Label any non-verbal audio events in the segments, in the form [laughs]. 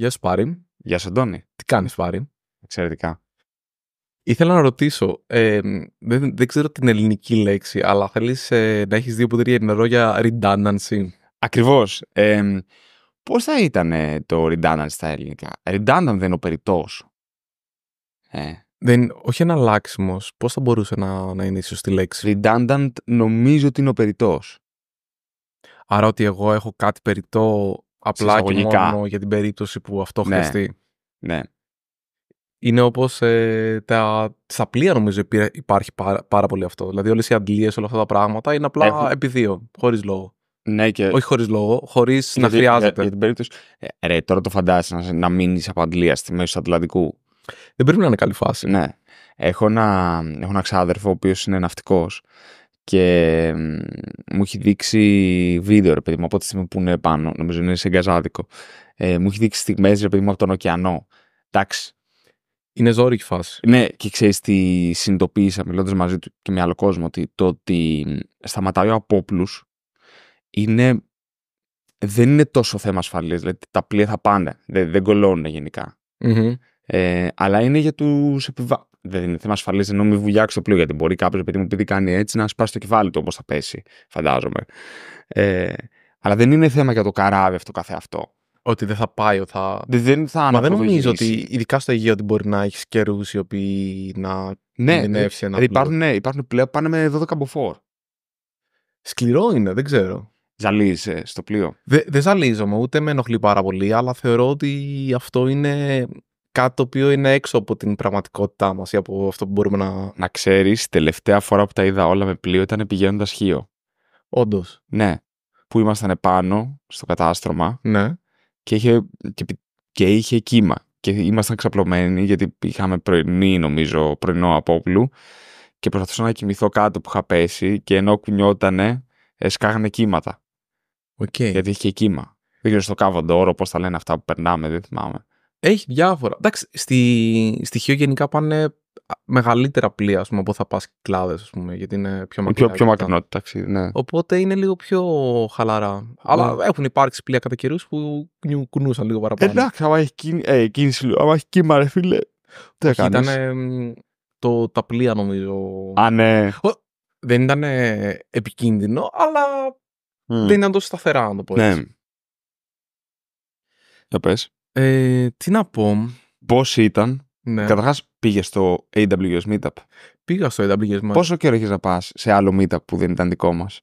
Γεια σου Πάρη. Γεια σου, Αντώνη. Τι κάνεις Πάρη. Εξαιρετικά. Ήθελα να ρωτήσω, ε, δεν, δεν ξέρω την ελληνική λέξη, αλλά θέλεις ε, να έχεις δύο ποτήρια νερό για redundancy; Ακριβώς. Ε, πώς θα ήταν ε, το redundant στα ελληνικά; Redundant δεν είναι ο περιττός. Ε, Δεν, όχι ένα αλλάξιμος. Πώς θα μπορούσε να, να είναι η σωστή λέξη; redundant νομίζω ότι είναι ο περιττός. Άρα ότι εγώ έχω κάτι περιττό απλά και εισαγωγικά. μόνο για την περίπτωση που αυτό Ναι. χρειαστεί. Ναι. Είναι όπως ε, τα, στα πλοία νομίζω υπήρ- υπάρχει πάρα, πάρα πολύ αυτό. Δηλαδή όλες οι αντλίες, όλα αυτά τα πράγματα είναι απλά Έχουν- επί δύο, χωρίς λόγο. Ναι και... Όχι χωρίς λόγο, χωρίς να γιατί- χρειάζεται. Για, για την περίπτωση... Ε, ρε, τώρα το φαντάζεσαι να, να μείνεις από αντλία στη μέση του Ατλαντικού. Δεν πρέπει να είναι καλή φάση. Ναι. Έχω ένα, έχω ένα ξάδερφο ο οποίος είναι ναυτικός και μ, μου έχει δείξει βίντεο ρε παιδί μου από τη στιγμή που είναι πάνω, νομίζω είναι σε γκαζάδικο. Ε, μου έχει δείξει στιγμές ρε παιδί μου από τον ωκεανό. Εντάξει. Είναι ζώρικη φάση. Ναι, και ξέρεις τι συνειδητοποίησα μιλώντας μαζί του και με άλλο κόσμο, ότι το ότι σταματάει ο απόπλου είναι. Δεν είναι τόσο θέμα ασφαλείας. Δηλαδή τα πλοία θα πάνε. Δεν, δεν κολώνουν γενικά. Μμμ. Ε, αλλά είναι για τους επιβάτε. Δεν είναι θέμα ασφαλεία, ενώ μην βουλιάξεις το πλοίο. Γιατί μπορεί κάποιος, επειδή μου επειδή κάνει έτσι, να σπάσει το κεφάλι του όπως θα πέσει, φαντάζομαι. Ε, αλλά δεν είναι θέμα για το καράβι αυτό καθεαυτό. Ότι δεν θα πάει, ότι θα... Δεν, δεν θα Μα δεν νομίζω ότι, αναποδογυρίσει. ειδικά στο Αιγαίο, ότι μπορεί να έχεις καιρούς οι οποίοι να Ναι, κινδυνεύσει ένα δηλαδή πλοίο. υπάρχουν, ναι, υπάρχουν πλοία που πάνε με 12 μποφόρ. Σκληρό είναι, δεν ξέρω. Ζαλίζει στο πλοίο. Δε- Δεν ζαλίζομαι, ούτε με ενοχλεί πάρα πολύ, αλλά θεωρώ ότι αυτό είναι κάτι το οποίο είναι έξω από την πραγματικότητά μας ή από αυτό που μπορούμε να. Να ξέρεις, τελευταία φορά που τα είδα όλα με πλοίο ήταν πηγαίνοντας Χίο. Όντως. Ναι. Που ήμασταν επάνω στο κατάστρωμα Ναι. και είχε, και, πι- και είχε κύμα. Και ήμασταν ξαπλωμένοι γιατί είχαμε πρωινή, νομίζω, πρωινό απόπλου και προσπαθούσα να κοιμηθώ κάτω που είχα πέσει και ενώ κουνιότανε, ε, σκάγανε κύματα. Οκ. Γιατί είχε και κύμα. Δεν ξέρω στο Κάβο Ντόρο πώς τα λένε αυτά που περνάμε, δεν θυμάμαι. Έχει διάφορα. Εντάξει, στη, στη Χίο γενικά πάνε α, μεγαλύτερα πλοία, ας πούμε, από θα πας κλάδες, ας πούμε, γιατί είναι πιο μακριά. Πιο, πιο και αυτά. μακρινό το ταξίδι, ναι. Οπότε είναι λίγο πιο χαλαρά. Αλλά έχουν υπάρξει πλοία κατά καιρούς που κουνιου- κουνούσαν λίγο παραπάνω. Εντάξει, άμα έχει, κίνη, ε, κίνηση, λίγο, άμα έχει κύμα, ρε φίλε. Τι Ήταν έκανες. το, τα πλοία, νομίζω. Α, ναι. Δεν ήταν επικίνδυνο, αλλά Μμ. δεν ήταν τόσο σταθερά, να το πω Ναι. έτσι. Για πες. Ε, τι να πω. Πώς ήταν. Ναι. Καταρχάς πήγες στο AWS Meetup. Πήγα στο AWS Meetup. Πόσο καιρό έχεις να πας σε άλλο Meetup που δεν ήταν δικό μας;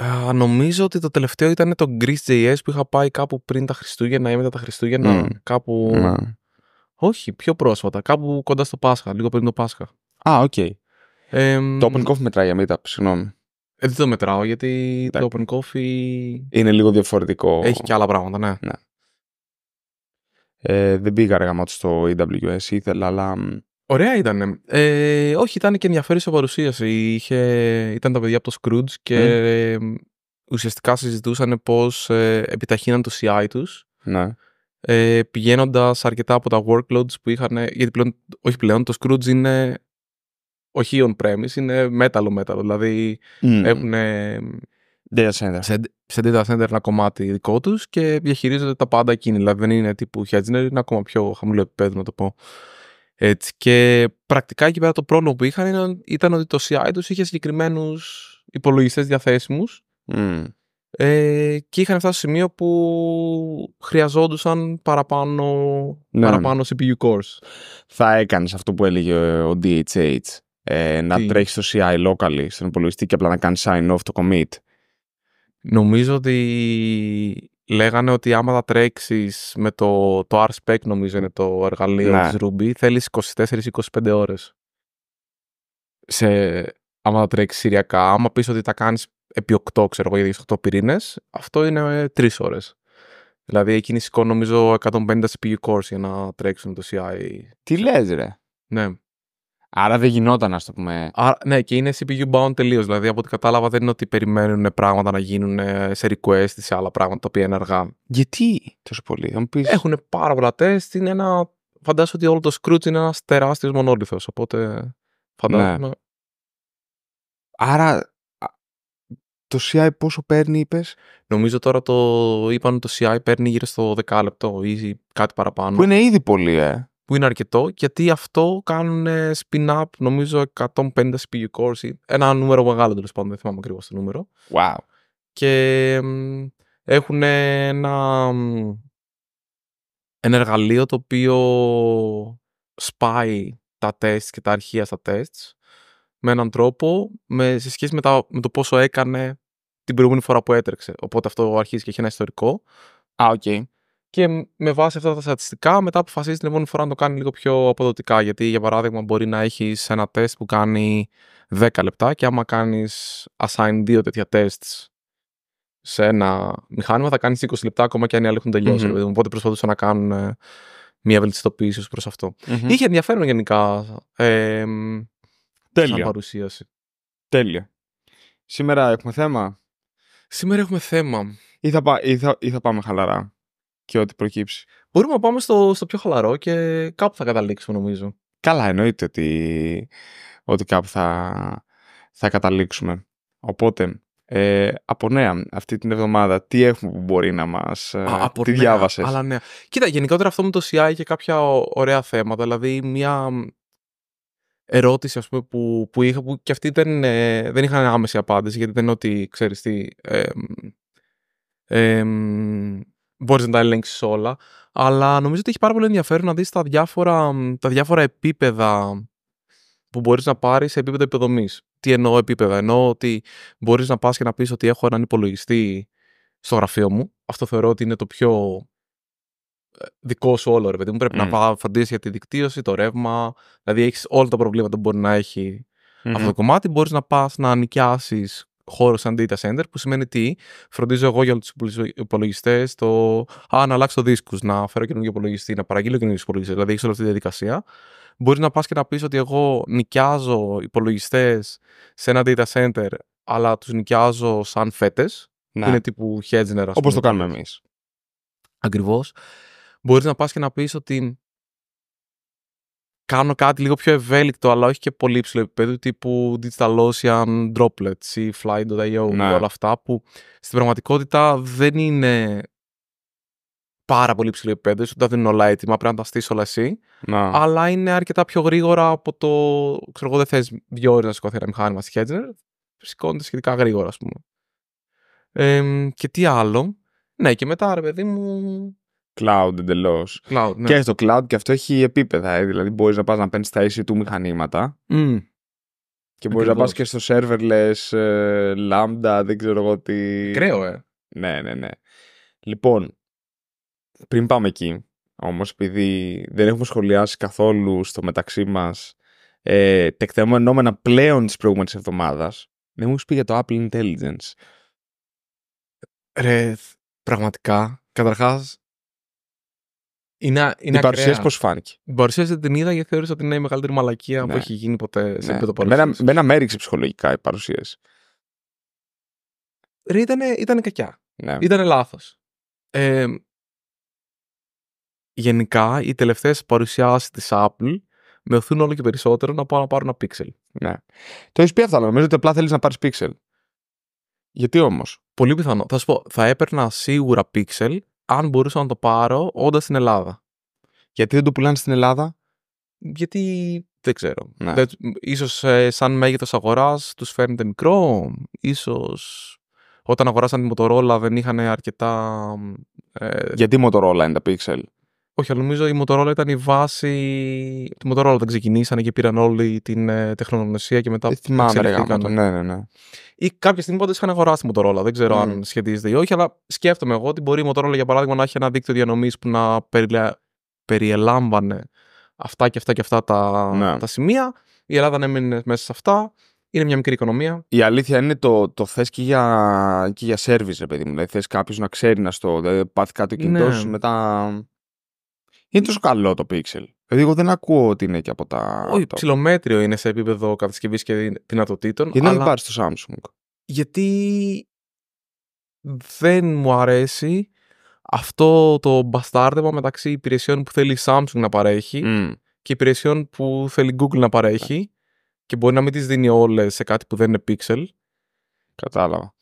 Α, νομίζω ότι το τελευταίο ήταν το Greece.js που είχα πάει κάπου πριν τα Χριστούγεννα ή μετά τα Χριστούγεννα. Μμ. Κάπου. Να. Όχι, πιο πρόσφατα. Κάπου κοντά στο Πάσχα, λίγο πριν το Πάσχα. Α, οκ. Ε, Το Open Coffee μετράει για Meetup, συγγνώμη. ε, δεν το μετράω γιατί Εντάξει. το Open Coffee Είναι λίγο διαφορετικό. έχει και άλλα πράγματα, ναι. Ε, δεν πήγα ρε γαμάτο στο AWS, ήθελα, αλλά... μ, Ωραία ήταν. Ε, όχι, ήταν και ενδιαφέρουσα παρουσίαση. Είχε, ήταν τα παιδιά από το Scrooge και ε, ουσιαστικά συζητούσαν πώς ε, επιταχύναν το CI τους Ναι. ε, πηγαίνοντας αρκετά από τα workloads που είχαν. Γιατί πλέον, όχι πλέον, το Scrooge είναι όχι on-premise, είναι μέταλλο-μέταλλο. Δηλαδή Μμ. έχουν Data center. σε, σε data center ένα κομμάτι δικό τους και διαχειρίζονται τα πάντα εκείνοι. Δηλαδή δεν είναι τύπου Hedgener, είναι ακόμα πιο χαμηλό επίπεδο να το πω. Έτσι. Και πρακτικά εκεί πέρα το πρόβλημα που είχαν ήταν, ήταν ότι το CI τους είχε συγκεκριμένους υπολογιστές διαθέσιμους Μμ. ε, και είχαν φτάσει στο σημείο που χρειαζόντουσαν παραπάνω, Ναι. παραπάνω CPU cores. Θα έκανες αυτό που έλεγε ο DHH. Ε, να Τι; τρέχεις στο CI locally στον υπολογιστή και απλά να κάνεις sign off το commit. Νομίζω ότι λέγανε ότι άμα τα τρέξεις με το, το RSpec νομίζω είναι το εργαλείο Ναι. της Ruby θέλεις 24-25 ώρες σε, άμα τα τρέξεις σηριακά άμα πεις ότι τα κάνεις επί 8 ξέρω εγώ γιατί έχεις 8 πυρήνες αυτό είναι 3 ώρες δηλαδή εκείνοι σηκώνουν νομίζω 150 CPU cores για να τρέξουν το CI Τι λες ρε; ναι. Άρα δεν γινόταν, ας το πούμε. Άρα, ναι, και είναι CPU bound τελείως. Δηλαδή, από ό,τι κατάλαβα, δεν είναι ότι περιμένουν πράγματα να γίνουν ε, σε request ή σε άλλα πράγματα τα οποία είναι αργά. Γιατί τόσο πολύ, θα μου πεις. Έχουν πάρα πολλά τεστ. Είναι ένα. Φαντάζομαι ότι όλο το Scrooge είναι ένας τεράστιος μονόλιθο. Οπότε. Φαντάζομαι. Άρα α, το CI πόσο παίρνει, είπες; Νομίζω τώρα το είπαν το CI παίρνει γύρω στο 10 λεπτό ή κάτι παραπάνω. Που είναι ήδη πολύ, ε. Που είναι αρκετό, γιατί αυτό κάνουν spin-up, νομίζω 150 CPU cores ή ένα νούμερο μεγάλο τέλος πάντων, δεν θυμάμαι ακριβώς το νούμερο. Wow. Και έχουν ένα, ένα εργαλείο το οποίο σπάει τα τεστ και τα αρχεία στα τεστ με έναν τρόπο με, σε σχέση με, τα, με το πόσο έκανε την προηγούμενη φορά που έτρεξε. Οπότε αυτό αρχίζει και έχει ένα ιστορικό. Α, οκ. Okay. Και με βάση αυτά τα στατιστικά, μετά αποφασίζεις την επόμενη φορά να το κάνει λίγο πιο αποδοτικά. Γιατί, για παράδειγμα, μπορεί να έχεις ένα τεστ που κάνει 10 λεπτά και άμα κάνεις assign δύο τέτοια tests σε ένα μηχάνημα, θα κάνεις 20 λεπτά ακόμα και αν οι άλλοι έχουν τελειώσει. Mm-hmm. Οπότε προσπαθούσαν να κάνουν ε, μια βελτιστοποίηση προς αυτό. Mm-hmm. Είχε ενδιαφέρον γενικά. Ε, Τέλεια. Σαν παρουσίαση. Τέλεια. Σήμερα έχουμε θέμα; Σήμερα έχουμε θέμα. Ή θα, πά, ή θα, ή θα πάμε χαλαρά; Και ό,τι προκύψει. Μπορούμε να πάμε στο, στο πιο χαλαρό και κάπου θα καταλήξουμε νομίζω. Καλά, εννοείται ότι, ότι κάπου θα, θα καταλήξουμε. Οπότε, ε, από νέα αυτή την εβδομάδα, τι έχουμε που μπορεί να μας... Ε, Α, τι διάβασες; Αλλά ναι. Κοίτα, γενικότερα αυτό με το CI είχε κάποια ωραία θέματα. Δηλαδή, μια ερώτηση ας πούμε, που, που είχα, που και αυτή δεν, ε, δεν είχαν άμεση απάντηση, γιατί δεν είναι ότι, ξέρεις τι, ε, ε, μπορείς να τα ελέγξεις όλα, αλλά νομίζω ότι έχει πάρα πολύ ενδιαφέρον να δεις τα διάφορα, τα διάφορα επίπεδα που μπορείς να πάρεις σε επίπεδο υποδομής. Τι εννοώ επίπεδα, εννοώ ότι μπορείς να πας και να πεις ότι έχω έναν υπολογιστή στο γραφείο μου. Αυτό θεωρώ ότι είναι το πιο δικό σου όλο, ρε παιδί μου. Πρέπει mm. να φροντίσεις για τη δικτύωση, το ρεύμα. Δηλαδή, έχεις όλα τα προβλήματα που μπορεί να έχει mm-hmm. αυτό το κομμάτι. Μπορείς να πας να νοικιάσεις χώρο σαν data center, που σημαίνει τι, φροντίζω εγώ για τους υπολογιστές το. Α, να αλλάξω δίσκους, να φέρω καινούργιο υπολογιστή, να παραγγείλω καινούργιο υπολογιστή. Δηλαδή, έχεις όλη αυτή τη διαδικασία. Μπορείς να πας και να πεις ότι εγώ νοικιάζω υπολογιστές σε ένα data center, αλλά τους νοικιάζω σαν φέτες. Ναι. Είναι τύπου Hedgener, Όπως το κάνουμε εμείς. Ακριβώς μπορείς να πας και να πεις ότι κάνω κάτι λίγο πιο ευέλικτο, αλλά όχι και πολύ υψηλό επίπεδο, τύπου DigitalOcean, Droplets ή Fly.io, ναι. όλα αυτά, που στην πραγματικότητα δεν είναι πάρα πολύ υψηλό επίπεδο, ούτε δεν είναι όλα έτοιμα, πρέπει να τα στήσει όλα εσύ. Να. Αλλά είναι αρκετά πιο γρήγορα από το. ξέρω εγώ, δεν θες δύο ώρες να σηκώθει ένα μηχάνημα στη Hedgener. Σηκώνεται σχετικά γρήγορα, ας πούμε. Ε, και τι άλλο. Ναι, και μετά, ρε παιδί μου, cloud εντελώς. Ναι. Και στο cloud και αυτό έχει επίπεδα. Ε, δηλαδή μπορείς να πας να παίρνεις τα EC2 μηχανήματα. Mm. Και μπορείς να πας και στο serverless, ε, lambda, δεν ξέρω εγώ τι. Κρέο, ε. Ναι, ναι, ναι. Λοιπόν, πριν πάμε εκεί, όμως, επειδή δεν έχουμε σχολιάσει καθόλου στο μεταξύ μας ε, τεκτενόμενα πλέον της προηγούμενης εβδομάδας, δεν μου πει για το Apple Intelligence. Ρε, πραγματικά, καταρχάς είναι, είναι η παρουσίαση πώς φάνηκε; Η παρουσίαση την είδα γιατί θεώρησα ότι είναι η μεγαλύτερη μαλακία ναι. που έχει γίνει ποτέ σε ναι. επίπεδο παρουσίασης. Με ένα μέριξε ψυχολογικά η παρουσίαση. Ρε, ήτανε, ήτανε κακιά. Ναι. Ήτανε λάθος. Ε, γενικά, οι τελευταίες παρουσιάσεις της Apple με οθούν όλο και περισσότερο να πάω να πάρω ένα Pixel. Ναι. Το έχεις πει αυτό, αλλά νομίζω ότι απλά θέλεις να πάρεις Pixel. Γιατί όμως; Πολύ πιθανό. Θα σου πω, θα έπαιρνα σίγουρα Pixel αν μπορούσα να το πάρω όντας στην Ελλάδα. Γιατί δεν το πουλάνε στην Ελλάδα, Γιατί δεν ξέρω. Ναι. Δεν, ίσως ε, σαν μέγεθος αγοράς τους φαίνεται μικρό. Ίσως όταν αγοράσαν τη Motorola δεν είχαν αρκετά... Ε, Γιατί η Motorola είναι τα Pixel; Όχι, αλλά νομίζω η Motorola ήταν η βάση. Τη Motorola όταν ξεκινήσανε και πήραν όλη την ε, τεχνογνωσία και μετά. Δεν θυμάμαι, ρε, ναι, ναι, ναι. Ή κάποια στιγμή πάντως είχαν αγοράσει τη Motorola. Δεν ξέρω mm. αν σχετίζεται ή όχι, αλλά σκέφτομαι εγώ ότι μπορεί η Motorola για παράδειγμα να έχει ένα δίκτυο διανομής που να περιλα... περιελάμβανε αυτά και αυτά και αυτά τα, ναι. τα σημεία. Η Ελλάδα να έμεινε μέσα σε αυτά. Είναι μια μικρή οικονομία. Η αλήθεια είναι το, το θες και για, και για service, ρε παιδί μου. Δηλαδή θες κάποιος να ξέρει να στο. Δηλαδή, πάθει κάτι το κινητός ναι. μετά είναι τόσο καλό το Pixel. Δηλαδή, εγώ δεν ακούω ότι είναι και από τα. Όχι, το... ψηλομέτριο είναι σε επίπεδο κατασκευής και δυνατοτήτων. Γιατί αλλά... δεν πάρεις στο Samsung; Γιατί δεν μου αρέσει αυτό το μπαστάρδεμα μεταξύ υπηρεσιών που θέλει η Samsung να παρέχει mm. και υπηρεσιών που θέλει η Google να παρέχει και μπορεί να μην τις δίνει όλες σε κάτι που δεν είναι Pixel. Κατάλαβα.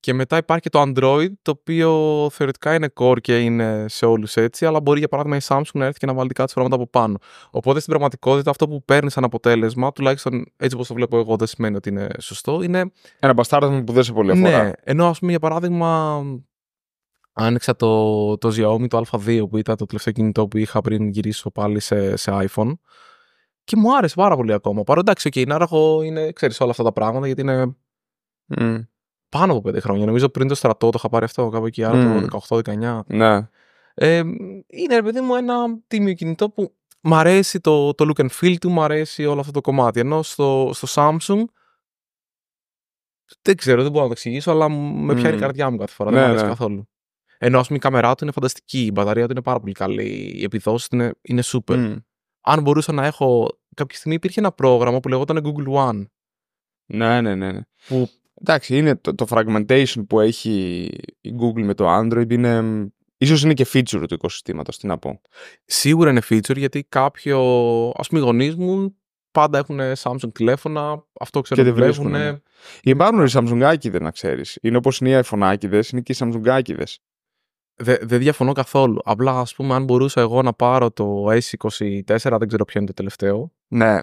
Και μετά υπάρχει και το Android, το οποίο θεωρητικά είναι core και είναι σε όλους έτσι, αλλά μπορεί για παράδειγμα η Samsung να έρθει και να βάλει κάτι πράγματα από πάνω. Οπότε στην πραγματικότητα αυτό που παίρνεις σαν αποτέλεσμα, τουλάχιστον έτσι όπως το βλέπω εγώ, δεν σημαίνει ότι είναι σωστό, είναι. Ένα μπαστάρδο που δεν σε πολύ αφορά. Ναι, ενώ ας πούμε για παράδειγμα, άνοιξα το, το Xiaomi το Α2 που ήταν το τελευταίο κινητό που είχα πριν γυρίσω πάλι σε, σε iPhone. Και μου άρεσε πάρα πολύ ακόμα. Παρότι εντάξει, okay, είναι άραγο, είναι, ξέρεις όλα αυτά τα πράγματα γιατί είναι Mm. Πάνω από πέντε χρόνια. Νομίζω πριν το στρατό το είχα πάρει αυτό κάπου εκεί, άρα Μμμ. το 18-19. Ναι. Ε, είναι ρε παιδί μου ένα τίμιο κινητό που μ' αρέσει το, το look and feel του, μ' αρέσει όλο αυτό το κομμάτι. Ενώ στο, στο Samsung δεν ξέρω, δεν μπορώ να το εξηγήσω, αλλά με πιάνει η Μμ. καρδιά μου κάθε φορά. Ναι, δεν μου αρέσει ναι. καθόλου. Ενώ ας πούμε η κάμερά του είναι φανταστική, η μπαταρία του είναι πάρα πολύ καλή, οι επιδόσεις είναι, είναι super. Μμ. Αν μπορούσα να έχω. Κάποια στιγμή υπήρχε ένα πρόγραμμα που λεγόταν Google One. Ναι, ναι, ναι. ναι. Που Εντάξει, είναι το, το fragmentation που έχει η Google με το Android είναι... μ, Ίσως είναι και feature του οικοσυστήματος, τι να πω. σίγουρα είναι feature γιατί κάποιο. Α πούμε, οι γονείς μου πάντα έχουν Samsung τηλέφωνα. Αυτό ξέρω Και ότι δεν βρίσκουν, βλέπουν. ναι. Υπάρχουν οι Samsung να ξέρεις. Είναι όπως είναι οι iPhone είναι και οι Samsung Δεν δεν διαφωνώ καθόλου. Απλά, ας πούμε, αν μπορούσα εγώ να πάρω το S24, δεν ξέρω ποιο είναι το τελευταίο, Ναι.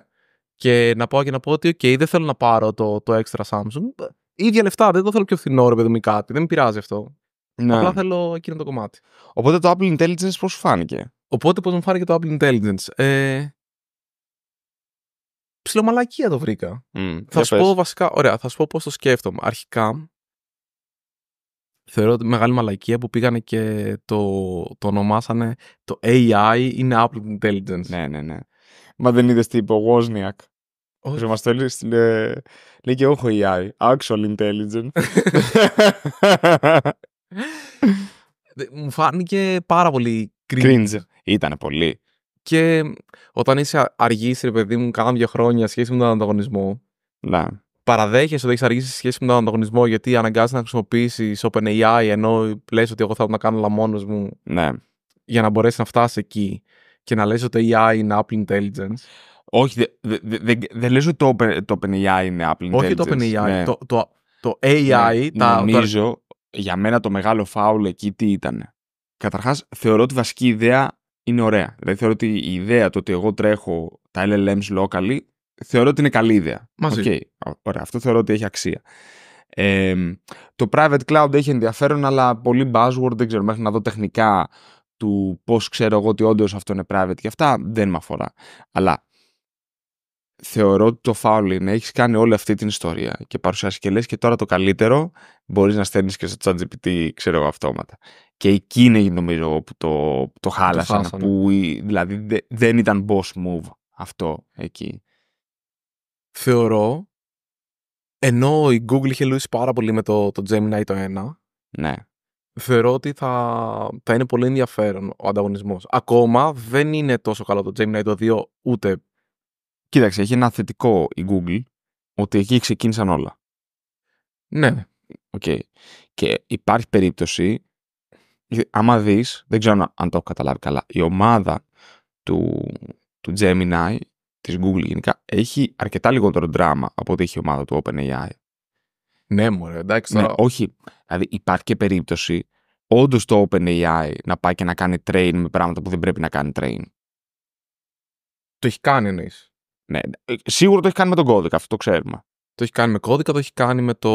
και να πάω και να πω ότι, OK, δεν θέλω να πάρω το, το extra Samsung. Ίδια λεφτά, δεν το θέλω πιο φθηνό, ρε παιδί μου, ή κάτι. Δεν με πειράζει αυτό. ναι. Απλά θέλω εκείνο το κομμάτι. Οπότε το Apple Intelligence πώς σου φάνηκε; Οπότε, πώς μου φάνηκε το Apple Intelligence; Ε, ψιλομαλακία το βρήκα. Μμ, Θα για σου πες. πω βασικά, ωραία, θα σου πω πώς το σκέφτομαι. Αρχικά, θεωρώ ότι μεγάλη μαλακία που πήγανε και το, το ονομάσανε το AI είναι Apple Intelligence. Ναι, ναι, ναι. Μα δεν είδες τι είπε ο Wozniak; Όχι. Που μας το λέει, στείλε- λέει και όχι AI, actual intelligence. Δε- Μου φάνηκε πάρα πολύ cringe. Cringe. Ήτανε πολύ. Και όταν είσαι αργής, ρε παιδί μου, κάνα δύο χρόνια σχέση με τον ανταγωνισμό, Να. παραδέχεσαι ότι έχεις αργήσει σε σχέση με τον ανταγωνισμό γιατί αναγκάζεσαι να χρησιμοποιήσεις OpenAI ενώ λες ότι εγώ θέλω να κάνω όλα μόνος μου Ναι. για να μπορέσει να φτάσει εκεί και να λες ότι το AI είναι Apple Intelligence. Όχι, δεν δε, δε, δεν λες ότι το, Open- το OpenAI είναι Apple Intelligence. Όχι το OpenAI, Ναι. το, το, το AI, Ναι, τα, Νομίζω, για μένα το μεγάλο φάουλ εκεί τι ήταν. Καταρχάς, θεωρώ ότι η βασική ιδέα είναι ωραία. Δηλαδή, θεωρώ ότι η ιδέα το ότι εγώ τρέχω τα LLMs locally, θεωρώ ότι είναι καλή ιδέα. Μαζί. Οκ, ω- Ωραία, αυτό θεωρώ ότι έχει αξία. Ε, το private cloud έχει ενδιαφέρον, αλλά πολύ buzzword, δεν ξέρω, μέχρι να δω τεχνικά του πώς ξέρω εγώ ότι όντως αυτό είναι private και αυτά, δεν με αφορά. Αλλά θεωρώ ότι το foul είναι, έχεις κάνει όλη αυτή την ιστορία και παρουσιάσεις και λες και τώρα το καλύτερο μπορείς να στέλνεις και στο ChatGPT, ξέρω εγώ, αυτόματα. Και εκεί είναι νομίζω που το, που το χάλασαν, χάσανε. που η- δηλαδή δε- δεν ήταν boss move αυτό εκεί. θεωρώ, ενώ η Google είχε λούσει πάρα πολύ με το, το Gemini το 1, Ναι. θεωρώ ότι θα, θα είναι πολύ ενδιαφέρον ο ανταγωνισμός. Ακόμα δεν είναι τόσο καλό το Gemini το 2, ούτε. Κοίταξε, έχει ένα θετικό η Google, ότι εκεί ξεκίνησαν όλα. Ναι, Οκ. Και υπάρχει περίπτωση, άμα δεις, δεν ξέρω αν- αν το έχω καταλάβει καλά, η ομάδα του, του Gemini, της Google γενικά, έχει αρκετά λιγότερο δράμα από ότι έχει η ομάδα του OpenAI. ναι, μωρέ, εντάξει. Ναι, τώρα- όχι. Δηλαδή υπάρχει και περίπτωση όντως το OpenAI να πάει και να κάνει train με πράγματα που δεν πρέπει να κάνει train. Το έχει κάνει εννοείς. Ναι, ε, σίγουρα το έχει κάνει με τον κώδικα, αυτό το ξέρουμε. Το έχει κάνει με κώδικα, το έχει κάνει με, το,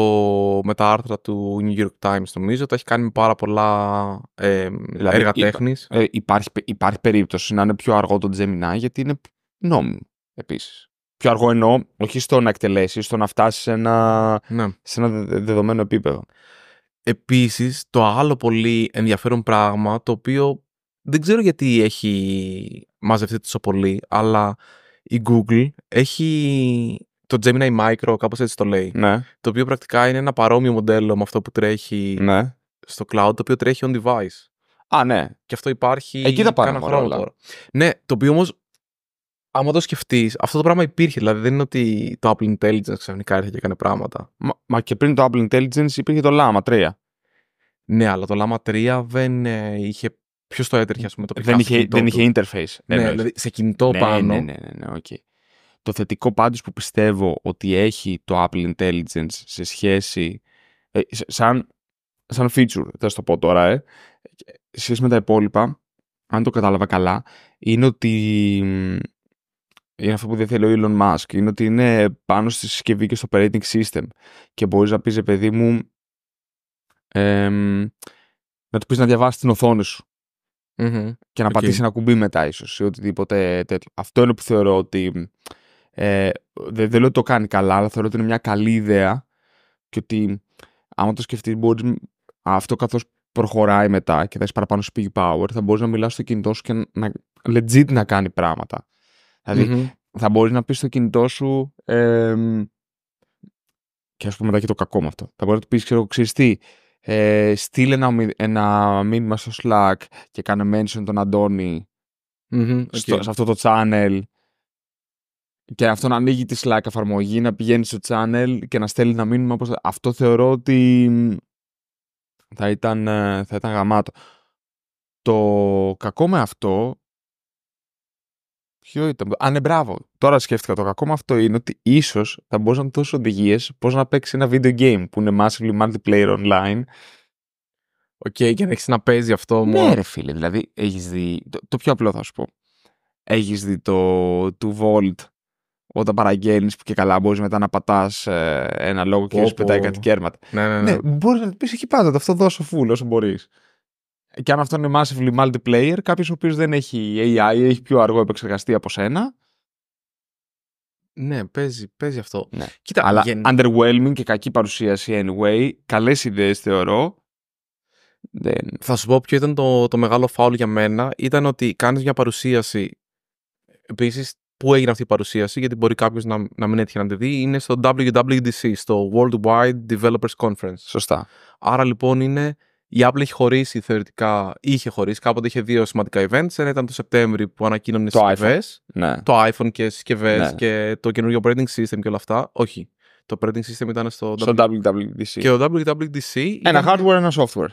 με τα άρθρα του New York Times νομίζω, το έχει κάνει με πάρα πολλά ε, Δηλαδή, έργα είπα- τέχνης. Ε, υπάρχει, υπάρχει περίπτωση να είναι πιο αργό το Gemini γιατί είναι νόμιμο επίσης. Πιο αργό εννοώ, όχι στο να εκτελέσει, στο να φτάσει σε ένα, Ναι. σε ένα δε- δεδομένο επίπεδο. Επίσης, το άλλο πολύ ενδιαφέρον πράγμα, το οποίο δεν ξέρω γιατί έχει μαζευτεί τόσο πολύ, αλλά η Google έχει το Gemini Micro, κάπως έτσι το λέει, Ναι, το οποίο πρακτικά είναι ένα παρόμοιο μοντέλο με αυτό που τρέχει ναι. στο cloud, το οποίο τρέχει on device. Α, ναι. Και αυτό υπάρχει Εκεί τα πάνε κάνα μωρέ χρόνο όλα. τώρα. Ναι, το οποίο όμως, άμα το σκεφτείς, αυτό το πράγμα υπήρχε. Δηλαδή δεν είναι ότι το Apple Intelligence ξαφνικά ήρθε και έκανε πράγματα. Μα, μα και πριν το Apple Intelligence υπήρχε το Llama 3. Ναι, αλλά το Llama 3 δεν ε, είχε. Ποιος το έτρεχε, ας πούμε, το Δεν είχε, δεν είχε interface. Ναι, εννοείς. δηλαδή σε κινητό ναι, πάνω. Ναι, ναι, ναι, ναι, οκ. Το θετικό πάντως που πιστεύω ότι έχει το Apple Intelligence σε σχέση Ε, σαν, σαν feature, θα σου το πω τώρα, ε, σχέση με τα υπόλοιπα, αν το κατάλαβα καλά, είναι ότι είναι αυτό που δεν θέλει ο Elon Musk, είναι ότι είναι πάνω στη συσκευή και στο operating system και μπορείς να πεις, παιδί μου, να του πεις να διαβάσεις την οθόνη σου και να okay. πατήσει ένα κουμπί μετά ίσως ή οτιδήποτε τέτοιο. Αυτό είναι που θεωρώ ότι ε, δεν, δεν λέω ότι το κάνει καλά, αλλά θεωρώ ότι είναι μια καλή ιδέα και ότι άμα το σκεφτείς μπορείς αυτό καθώς προχωράει μετά και θα έχεις παραπάνω speed power, θα μπορείς να μιλάς στο κινητό σου και να, legit να κάνει πράγματα. δηλαδη θα μπορείς να πεις στο κινητό σου. Ε, και ας πούμε μετά και το κακό με αυτό. Θα μπορείς να του πεις, ξέρω, ξέρεις τι, ε, στείλε ένα, ένα μήνυμα στο Slack και κάνε mention τον αντωνη στο, σε αυτό το channel και αυτό να ανοίγει τη Slack εφαρμογή, να πηγαίνει στο channel και να στέλνει ένα μήνυμα. Αυτό θεωρώ ότι θα ήταν, ε, θα ήταν γαμάτο. Το κακό με αυτό Ποιο ήταν; Α, ναι, μπράβο. Τώρα σκέφτηκα. Το κακό με αυτό είναι ότι ίσως θα μπορούσα να του δώσω οδηγίες πώς να παίξει ένα video game που είναι massively multiplayer online. ΟΚ, okay, και να έχεις να παίζει αυτό μόνο. Ναι, ρε φίλε. Δηλαδή, έχεις δει. Το, το, πιο απλό θα σου πω. Έχεις δει το του Vault όταν παραγγέλνεις που και καλά μπορείς μετά να πατάς ε, ένα λόγο και σου πετάει κάτι κέρματα. Ναι, ναι, ναι. ναι μπορείς να πεις εκεί πάντα. Αυτό δώσω full όσο μπορείς. Και αν αυτό είναι massively multiplayer, κάποιος ο οποίος δεν έχει AI ή έχει πιο αργό επεξεργαστή από σένα. Ναι, παίζει, παίζει αυτό. Ναι. Κοίτα, Αλλά γεν... underwhelming και κακή παρουσίαση anyway. Καλές ιδέες θεωρώ. Δεν... Θα σου πω ποιο ήταν το, το μεγάλο φάουλ για μένα. Ήταν ότι κάνεις μια παρουσίαση. Επίσης, πού έγινε αυτή η παρουσίαση, γιατί μπορεί κάποιος να, να μην έτυχε να τη δει, είναι στο WWDC, στο Worldwide Developers Conference. Σωστά. Άρα λοιπόν είναι η Apple έχει χωρίσει θεωρητικά, είχε χωρίσει, κάποτε είχε δύο σημαντικά events. Ένα ήταν το Σεπτέμβρη που ανακοίνωνε το συσκευές. Ναι. Το iPhone και συσκευές ναι. και το καινούργιο operating system και όλα αυτά. Όχι. Το operating system ήταν στο, στο WWDC. Και το WWDC. Ένα ήταν... hardware, ένα software.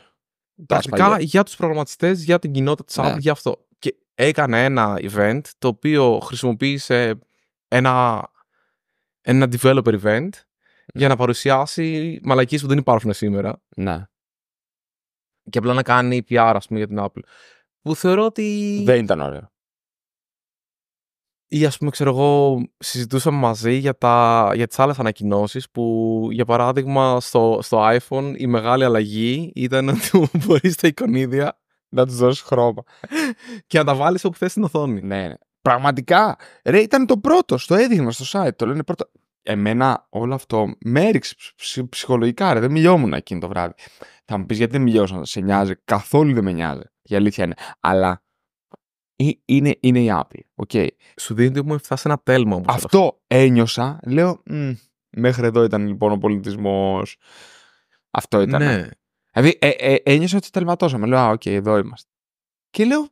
Πρακτικά για τους προγραμματιστές, για την κοινότητα της Apple, ναι. για αυτό. Και έκανε ένα event το οποίο χρησιμοποίησε ένα, ένα developer event για να παρουσιάσει μαλακίες που δεν υπάρχουν σήμερα. Ναι και απλά να κάνει PR, ας πούμε, για την Apple. Που θεωρώ ότι... Δεν ήταν ωραίο. Ή ας πούμε, ξέρω εγώ, συζητούσαμε μαζί για, τα, για τις άλλες ανακοινώσεις που, για παράδειγμα, στο, στο iPhone η μεγάλη αλλαγή ήταν [laughs] ότι μπορείς τα εικονίδια να τους δώσεις χρώμα. και να τα βάλεις όπου θες στην οθόνη. Ναι, ναι. Πραγματικά. Ρε, ήταν το πρώτο. Στο έδειγμα στο site. Το λένε πρώτο. Εμένα όλο αυτό με έριξε ψυχολογικά. Ρε. Δεν μιλιόμουν εκείνο το βράδυ. Θα μου πεις γιατί δεν μιλιώσω, σε νοιάζει. Καθόλου δεν με νοιάζει. Η αλήθεια είναι. Αλλά είναι, είναι η Apple. Okay. Σου δίνει ότι μου φτάσει ένα τέλμα όμως. Αυτό ένιωσα. Λέω. Μέχρι εδώ ήταν λοιπόν ο πολιτισμός. Αυτό ήταν. Ναι. Δηλαδή ε, ε, ένιωσα ότι τελματώσαμε. Λέω, Α, ΟΚ, okay, εδώ είμαστε. Και λέω,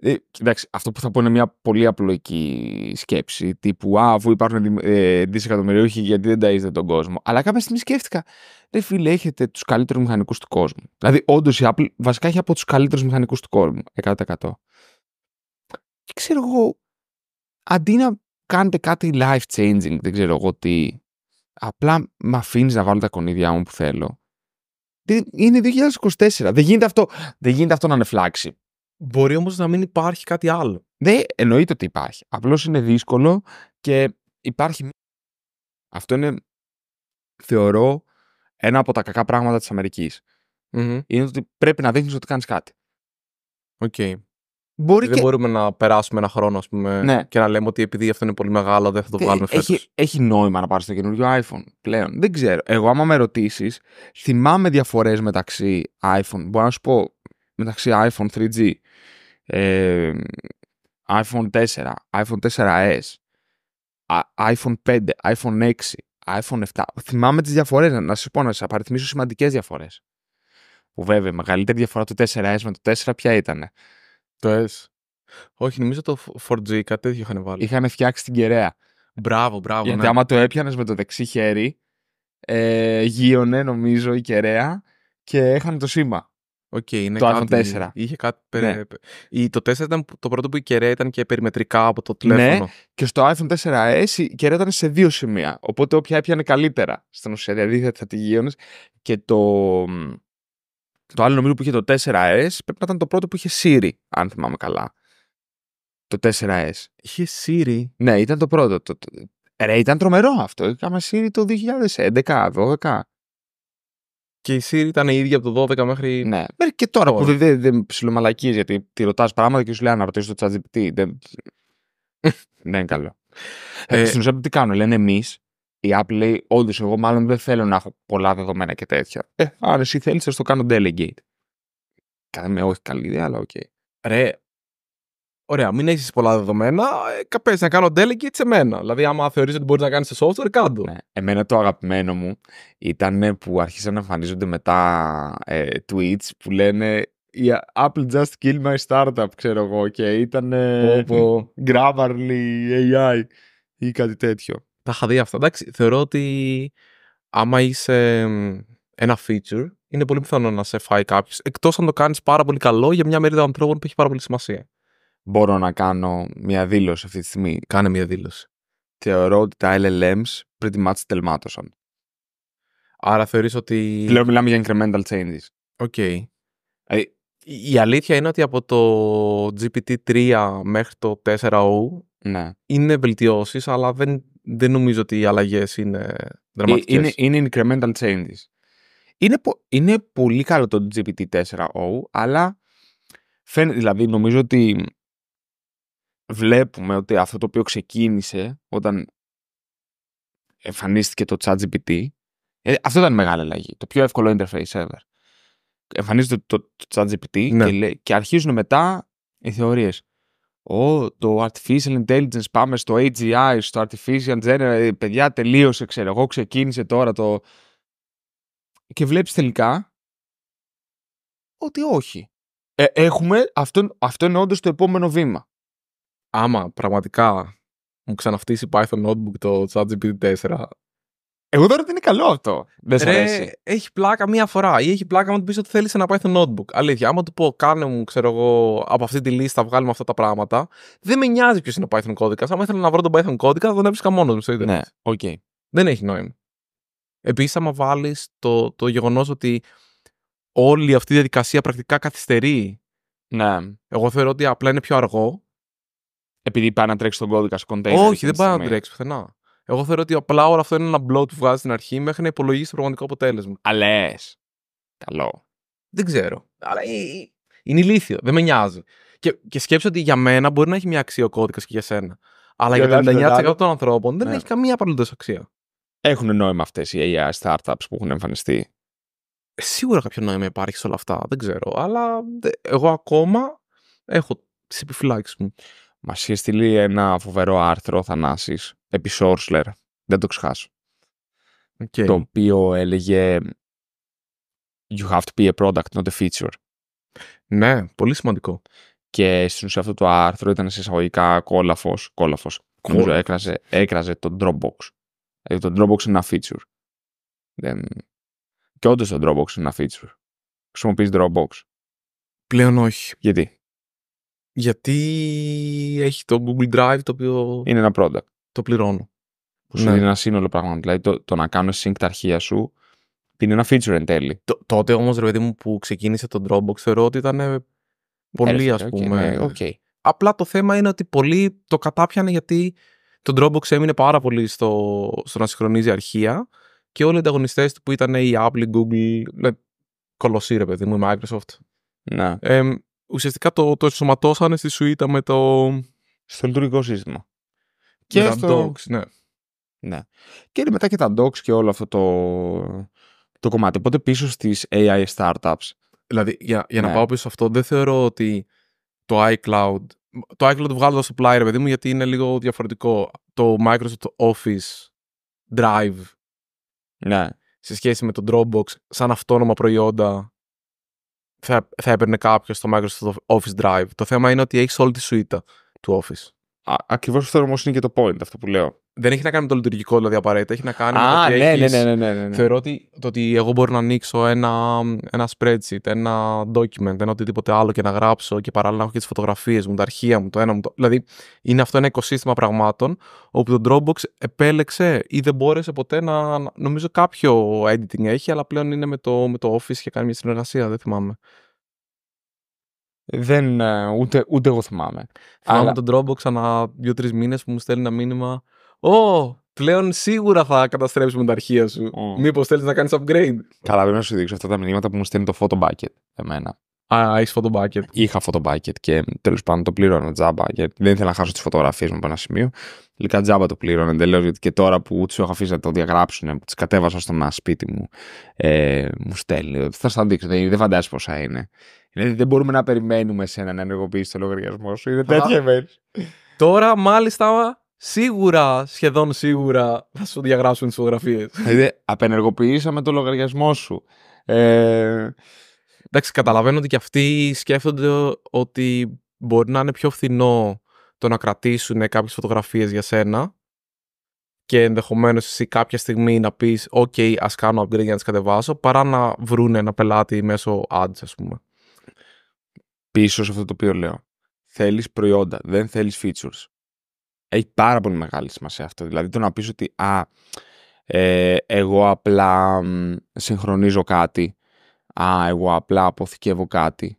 ε, εντάξει, αυτό που θα πω είναι μια πολύ απλοϊκή σκέψη. Τύπου, Α, αφού υπάρχουν ε, δισεκατομμυρίουχοι, γιατί δεν ταΐζετε τον κόσμο. Αλλά κάποια στιγμή σκέφτηκα, ρε φίλε, έχετε τους καλύτερους μηχανικούς του κόσμου. Δηλαδή, όντως η Apple βασικά έχει από τους καλύτερους μηχανικούς του κόσμου. 100%. Και ξέρω εγώ, αντί να κάνετε κάτι life changing, δεν ξέρω εγώ τι, απλά με αφήνεις να βάλω τα κονίδια μου που θέλω. Είναι 2024. Δεν γίνεται αυτό, δεν γίνεται αυτό να είναι φλάξη. Μπορεί όμως να μην υπάρχει κάτι άλλο. Δεν εννοείται ότι υπάρχει. Απλώς είναι δύσκολο και υπάρχει... Αυτό είναι, θεωρώ, ένα από τα κακά πράγματα της αμερικης Είναι ότι πρέπει να δείχνεις ότι κάνεις κάτι. ΟΚ. Okay. Μπορεί δεν μπορούμε να περάσουμε ένα χρόνο ας πούμε, ναι. και να λέμε ότι επειδή αυτό είναι πολύ μεγάλο δεν θα το βγάλουμε φέτος. Έχει, έχει νόημα να πάρεις το καινούριο iPhone πλέον. Δεν ξέρω. Εγώ άμα με ρωτήσεις, θυμάμαι διαφορές μεταξύ iPhone. Μπορώ να σου πω μεταξύ iPhone 3G ε, iPhone 4, iPhone 4S, iPhone 5, iPhone 6, iPhone 7. Θυμάμαι τις διαφορές, να σου πω, να σας απαριθμήσω σημαντικές διαφορές. Που βέβαια, η μεγαλύτερη διαφορά του 4S με το 4 ποια ήταν. Το S. Όχι, νομίζω το 4G, κάτι τέτοιο είχαν βάλει. Είχαν φτιάξει την κεραία. Μπράβο, μπράβο. Γιατί ναι. άμα το έπιανες με το δεξί χέρι, ε, γείωνε νομίζω η κεραία και έχανε το σήμα. ΟΚ, είναι Το κάτι, iPhone 4. Είχε κάτι Ναι. περι... η, το 4 ήταν το πρώτο που η κεραία ήταν και περιμετρικά από το τηλέφωνο. Και στο iPhone 4S η κεραία ήταν σε δύο σημεία. Οπότε όποια έπιανε καλύτερα στην ουσία. Δηλαδή θα τη γύρωνες. Και το, το άλλο νομίζω που είχε το 4S πρέπει να ήταν το πρώτο που είχε Siri, αν θυμάμαι καλά. Το 4S. Είχε Siri; Ναι, ήταν το πρώτο. Το, το... Ρε, ήταν τρομερό αυτό. Είχαμε Siri το 2011, 12. Και η Siri ήταν η ίδια από το 12 μέχρι. Ναι. Μέχρι και τώρα που Τώρα. δεν δε, δε ψιλομαλακείς γιατί τη ρωτάς πράγματα και σου λέει να ρωτήσεις το ChatGPT. Δεν... δεν [laughs] είναι καλό. Ε, Ε, στην ουσία τι κάνουν, λένε εμείς. Η Apple λέει, όντως, εγώ μάλλον δεν θέλω να έχω πολλά δεδομένα και τέτοια. Ε, αν εσύ θέλεις, θα στο κάνω delegate. Κατ' εμέ όχι καλή ιδέα, αλλά ΟΚ. Ρε. Ωραία, μην έχεις πολλά δεδομένα. Ε, πες να κάνω delegate σε μένα. Δηλαδή, άμα θεωρείς ότι μπορείς να κάνεις σε software, κάντο. Ναι. Εμένα το αγαπημένο μου ήταν που άρχισαν να εμφανίζονται μετά ε, tweets που λένε «Η Apple just killed my startup, ξέρω εγώ, και ήταν Πω, πω. [laughs] Grammarly AI ή κάτι τέτοιο. Τα είχα δει αυτά. Εντάξει, θεωρώ ότι άμα είσαι εμ, ένα feature, είναι πολύ πιθανό να σε φάει κάποιος. Εκτός αν το κάνεις πάρα πολύ καλό για μια μερίδα ανθρώπων που έχει πάρα πολύ σημασία. Μπορώ να κάνω μια δήλωση αυτή τη στιγμή. Κάνε μια δήλωση. Θεωρώ ότι τα LLMs pretty much τελμάτωσαν. Άρα θεωρείς ότι. Πλέον μιλάμε για incremental changes. ΟΚ. Ε, η η αλήθεια είναι ότι από το GPT-3 μέχρι το 4o Ναι. είναι βελτιώσεις, αλλά δεν, δεν νομίζω ότι οι αλλαγές είναι Ε, δραματικές. Είναι, είναι incremental changes. Είναι, πο- είναι πολύ καλό το GPT-4o, αλλά φαίνεται, δηλαδή νομίζω ότι βλέπουμε ότι αυτό το οποίο ξεκίνησε όταν εμφανίστηκε το ChatGPT, ε, αυτό ήταν μεγάλη αλλαγή. Το πιο εύκολο interface ever. Εμφανίζεται το, το, ChatGPT Ναι. και, λέει- και αρχίζουν μετά οι θεωρίες. Ω, το artificial intelligence πάμε στο AGI, στο artificial general, παιδιά τελείωσε ξέρω εγώ, ξεκίνησε τώρα το... Και βλέπεις τελικά ότι όχι. Ε, έχουμε, αυτό, αυτό είναι όντως το επόμενο βήμα. Άμα πραγματικά μου ξαναφτύσει Python Notebook το ChatGPT 4, Εγώ τώρα ότι είναι καλό αυτό. Δεν σ' Ρε, αρέσει. έχει πλάκα μία φορά ή έχει πλάκα αν του πει ότι θέλεις ένα Python notebook. Αλήθεια, άμα του πω κάνε μου, ξέρω εγώ, από αυτή τη λίστα βγάλε μου αυτά τα πράγματα, δεν με νοιάζει ποιος είναι ο Python κώδικας. Άμα ήθελα να βρω τον Python κώδικα, θα τον έβρισκα μόνος μου στο Ίντερνετ. Ναι, ΟΚ. Δεν έχει νόημα. Επίσης, άμα βάλεις το, το γεγονός ότι όλη αυτή η διαδικασία πρακτικά καθυστερεί. Ναι. Εγώ θεωρώ ότι απλά είναι πιο αργό. Επειδή πάει να τρέξει τον κώδικα στο container. Όχι, εκείνη δεν τη πάει να στιγμή. τρέξει πουθενά. Εγώ θεωρώ ότι απλά όλο αυτό είναι ένα blow που βγάζει στην αρχή μέχρι να υπολογίσει το πραγματικό αποτέλεσμα. Α, λες. Καλό. Δεν ξέρω. Αλλά ε, ε, είναι ηλίθιο. Δεν με νοιάζει. Και, και σκέψω ότι για μένα μπορεί να έχει μια αξία ο κώδικας και για σένα. Αλλά Για για το κάποιον 99% άλλο. των ανθρώπων δεν Ναι. έχει καμία απολύτως αξία. Έχουν νόημα αυτές οι AI startups που έχουν εμφανιστεί; Ε, Σίγουρα κάποιο νόημα υπάρχει σε όλα αυτά. Δεν ξέρω. Αλλά δε- εγώ ακόμα έχω τις επιφυλάξεις μου. Μας είχε στείλει ένα φοβερό άρθρο ο Θανάσης επί Sourceler. Δεν το ξεχάσω. Okay. Το οποίο έλεγε You have to be a product, not a feature. Ναι, πολύ σημαντικό. Και στην ουσία αυτό το άρθρο ήταν σε εισαγωγικά κόλαφος. Κόλαφος. Νομίζω Κόλαφος. έκραζε, έκραζε το Dropbox. Δηλαδή το Dropbox είναι ένα feature. Δεν... Και όντως το Dropbox είναι ένα feature. Χρησιμοποιείς Dropbox. Πλέον όχι. Γιατί; Γιατί έχει το Google Drive το οποίο είναι ένα product. το πληρώνω. Που σου Ναι. δίνει ένα σύνολο πραγμάτων. Δηλαδή το, το να κάνω sync τα αρχεία σου είναι ένα feature εν τέλει. Το- τότε όμως, ρε παιδί μου, που ξεκίνησε το Dropbox, θεωρώ ότι ήταν ε, πολύ, Ε, ας ΟΚ, πούμε. ναι, ΟΚ. Απλά το θέμα είναι ότι πολλοί το κατάπιανε γιατί το Dropbox έμεινε πάρα πολύ στο, στο να συγχρονίζει αρχεία και όλοι οι ανταγωνιστές του που ήταν η Apple, η Google, ναι, κολοσσί ρε παιδί μου, η Microsoft. Ναι. Ε, ουσιαστικά το, το ενσωματώσανε στη σουίτα με το. Στο λειτουργικό σύστημα. Και Και τα στο- docs, ναι. Ναι. Και είναι μετά και τα docs και όλο αυτό το, το κομμάτι. Οπότε πίσω στις AI startups. Δηλαδή, για, για να Ναι. πάω πίσω σε αυτό, δεν θεωρώ ότι το iCloud. Το iCloud βγάλω το supply, ρε παιδί μου, γιατί είναι λίγο διαφορετικό. Το Microsoft Office Drive Ναι. σε σχέση με το Dropbox σαν αυτόνομα προϊόντα θα, θα έπαιρνε κάποιος στο Microsoft Office Drive. Το θέμα είναι ότι έχεις όλη τη σουίτα του Office. Ακριβώς αυτό όμως είναι και το point αυτό που λέω. Δεν έχει να κάνει με το λειτουργικό δηλαδή απαραίτητα. Έχει να κάνει με Α, το ότι ναι, ναι, έχεις- ναι, ναι, ναι, ναι, ναι. Θεωρώ ότι το ότι εγώ μπορώ να ανοίξω ένα, ένα spreadsheet, ένα document, ένα οτιδήποτε άλλο και να γράψω και παράλληλα να έχω και τις φωτογραφίες μου, τα αρχεία μου, το ένα μου. Το... Δηλαδή, είναι αυτό ένα οικοσύστημα πραγμάτων όπου το Dropbox επέλεξε ή δεν μπόρεσε ποτέ να. να- Νομίζω κάποιο editing έχει, αλλά πλέον είναι με το, με το Office και κάνει μια συνεργασία. Δεν θυμάμαι. Δεν, ε, ούτε, ούτε εγώ θυμάμαι. Θυμάμαι Αλλά- τον Dropbox ανά δύο-τρεις μήνες που μου στέλνει ένα μήνυμα. Ω, πλέον σίγουρα θα καταστρέψουμε τα αρχεία σου. Ω. Μήπως θέλεις να κάνεις upgrade; Καλά, πρέπει να σου δείξω αυτά τα μηνύματα που μου στέλνει το photo bucket εμένα. Α, έχεις photo bucket. Είχα photo bucket και τέλος πάντων το πλήρωνα τζάμπα γιατί δεν ήθελα να χάσω τις φωτογραφίες μου από ένα σημείο. Τελικά τζάμπα το πλήρωνα εντελώ γιατί και τώρα που του έχω αφήσει να το διαγράψουν, που τις κατέβασα στο ένα σπίτι μου, ε, μου στέλνει. ότι Θα σα δείξω, δεν, δεν φαντάζεσαι πόσα είναι. Δηλαδή δεν μπορούμε να περιμένουμε σένα να ενεργοποιήσει το λογαριασμό σου. Είναι Θα- τέτοια email. Τώρα, μάλιστα, σίγουρα, σχεδόν σίγουρα, θα σου διαγράψουν τις φωτογραφίες. Δηλαδή απενεργοποιήσαμε το λογαριασμό σου. Ε, Εντάξει, καταλαβαίνω ότι και αυτοί σκέφτονται ότι μπορεί να είναι πιο φθηνό το να κρατήσουν κάποιες φωτογραφίες για σένα και ενδεχομένως εσύ κάποια στιγμή να πεις: OK, ας κάνω upgrade για να τις κατεβάσω, παρά να βρουν ένα πελάτη μέσω ads, ας πούμε. Πίσω σε αυτό το οποίο λέω. Θέλεις προϊόντα, δεν θέλεις features. Έχει πάρα πολύ μεγάλη σημασία αυτό. Δηλαδή το να πεις ότι α, ε, εγώ απλά μ, συγχρονίζω κάτι, α, εγώ απλά αποθηκεύω κάτι.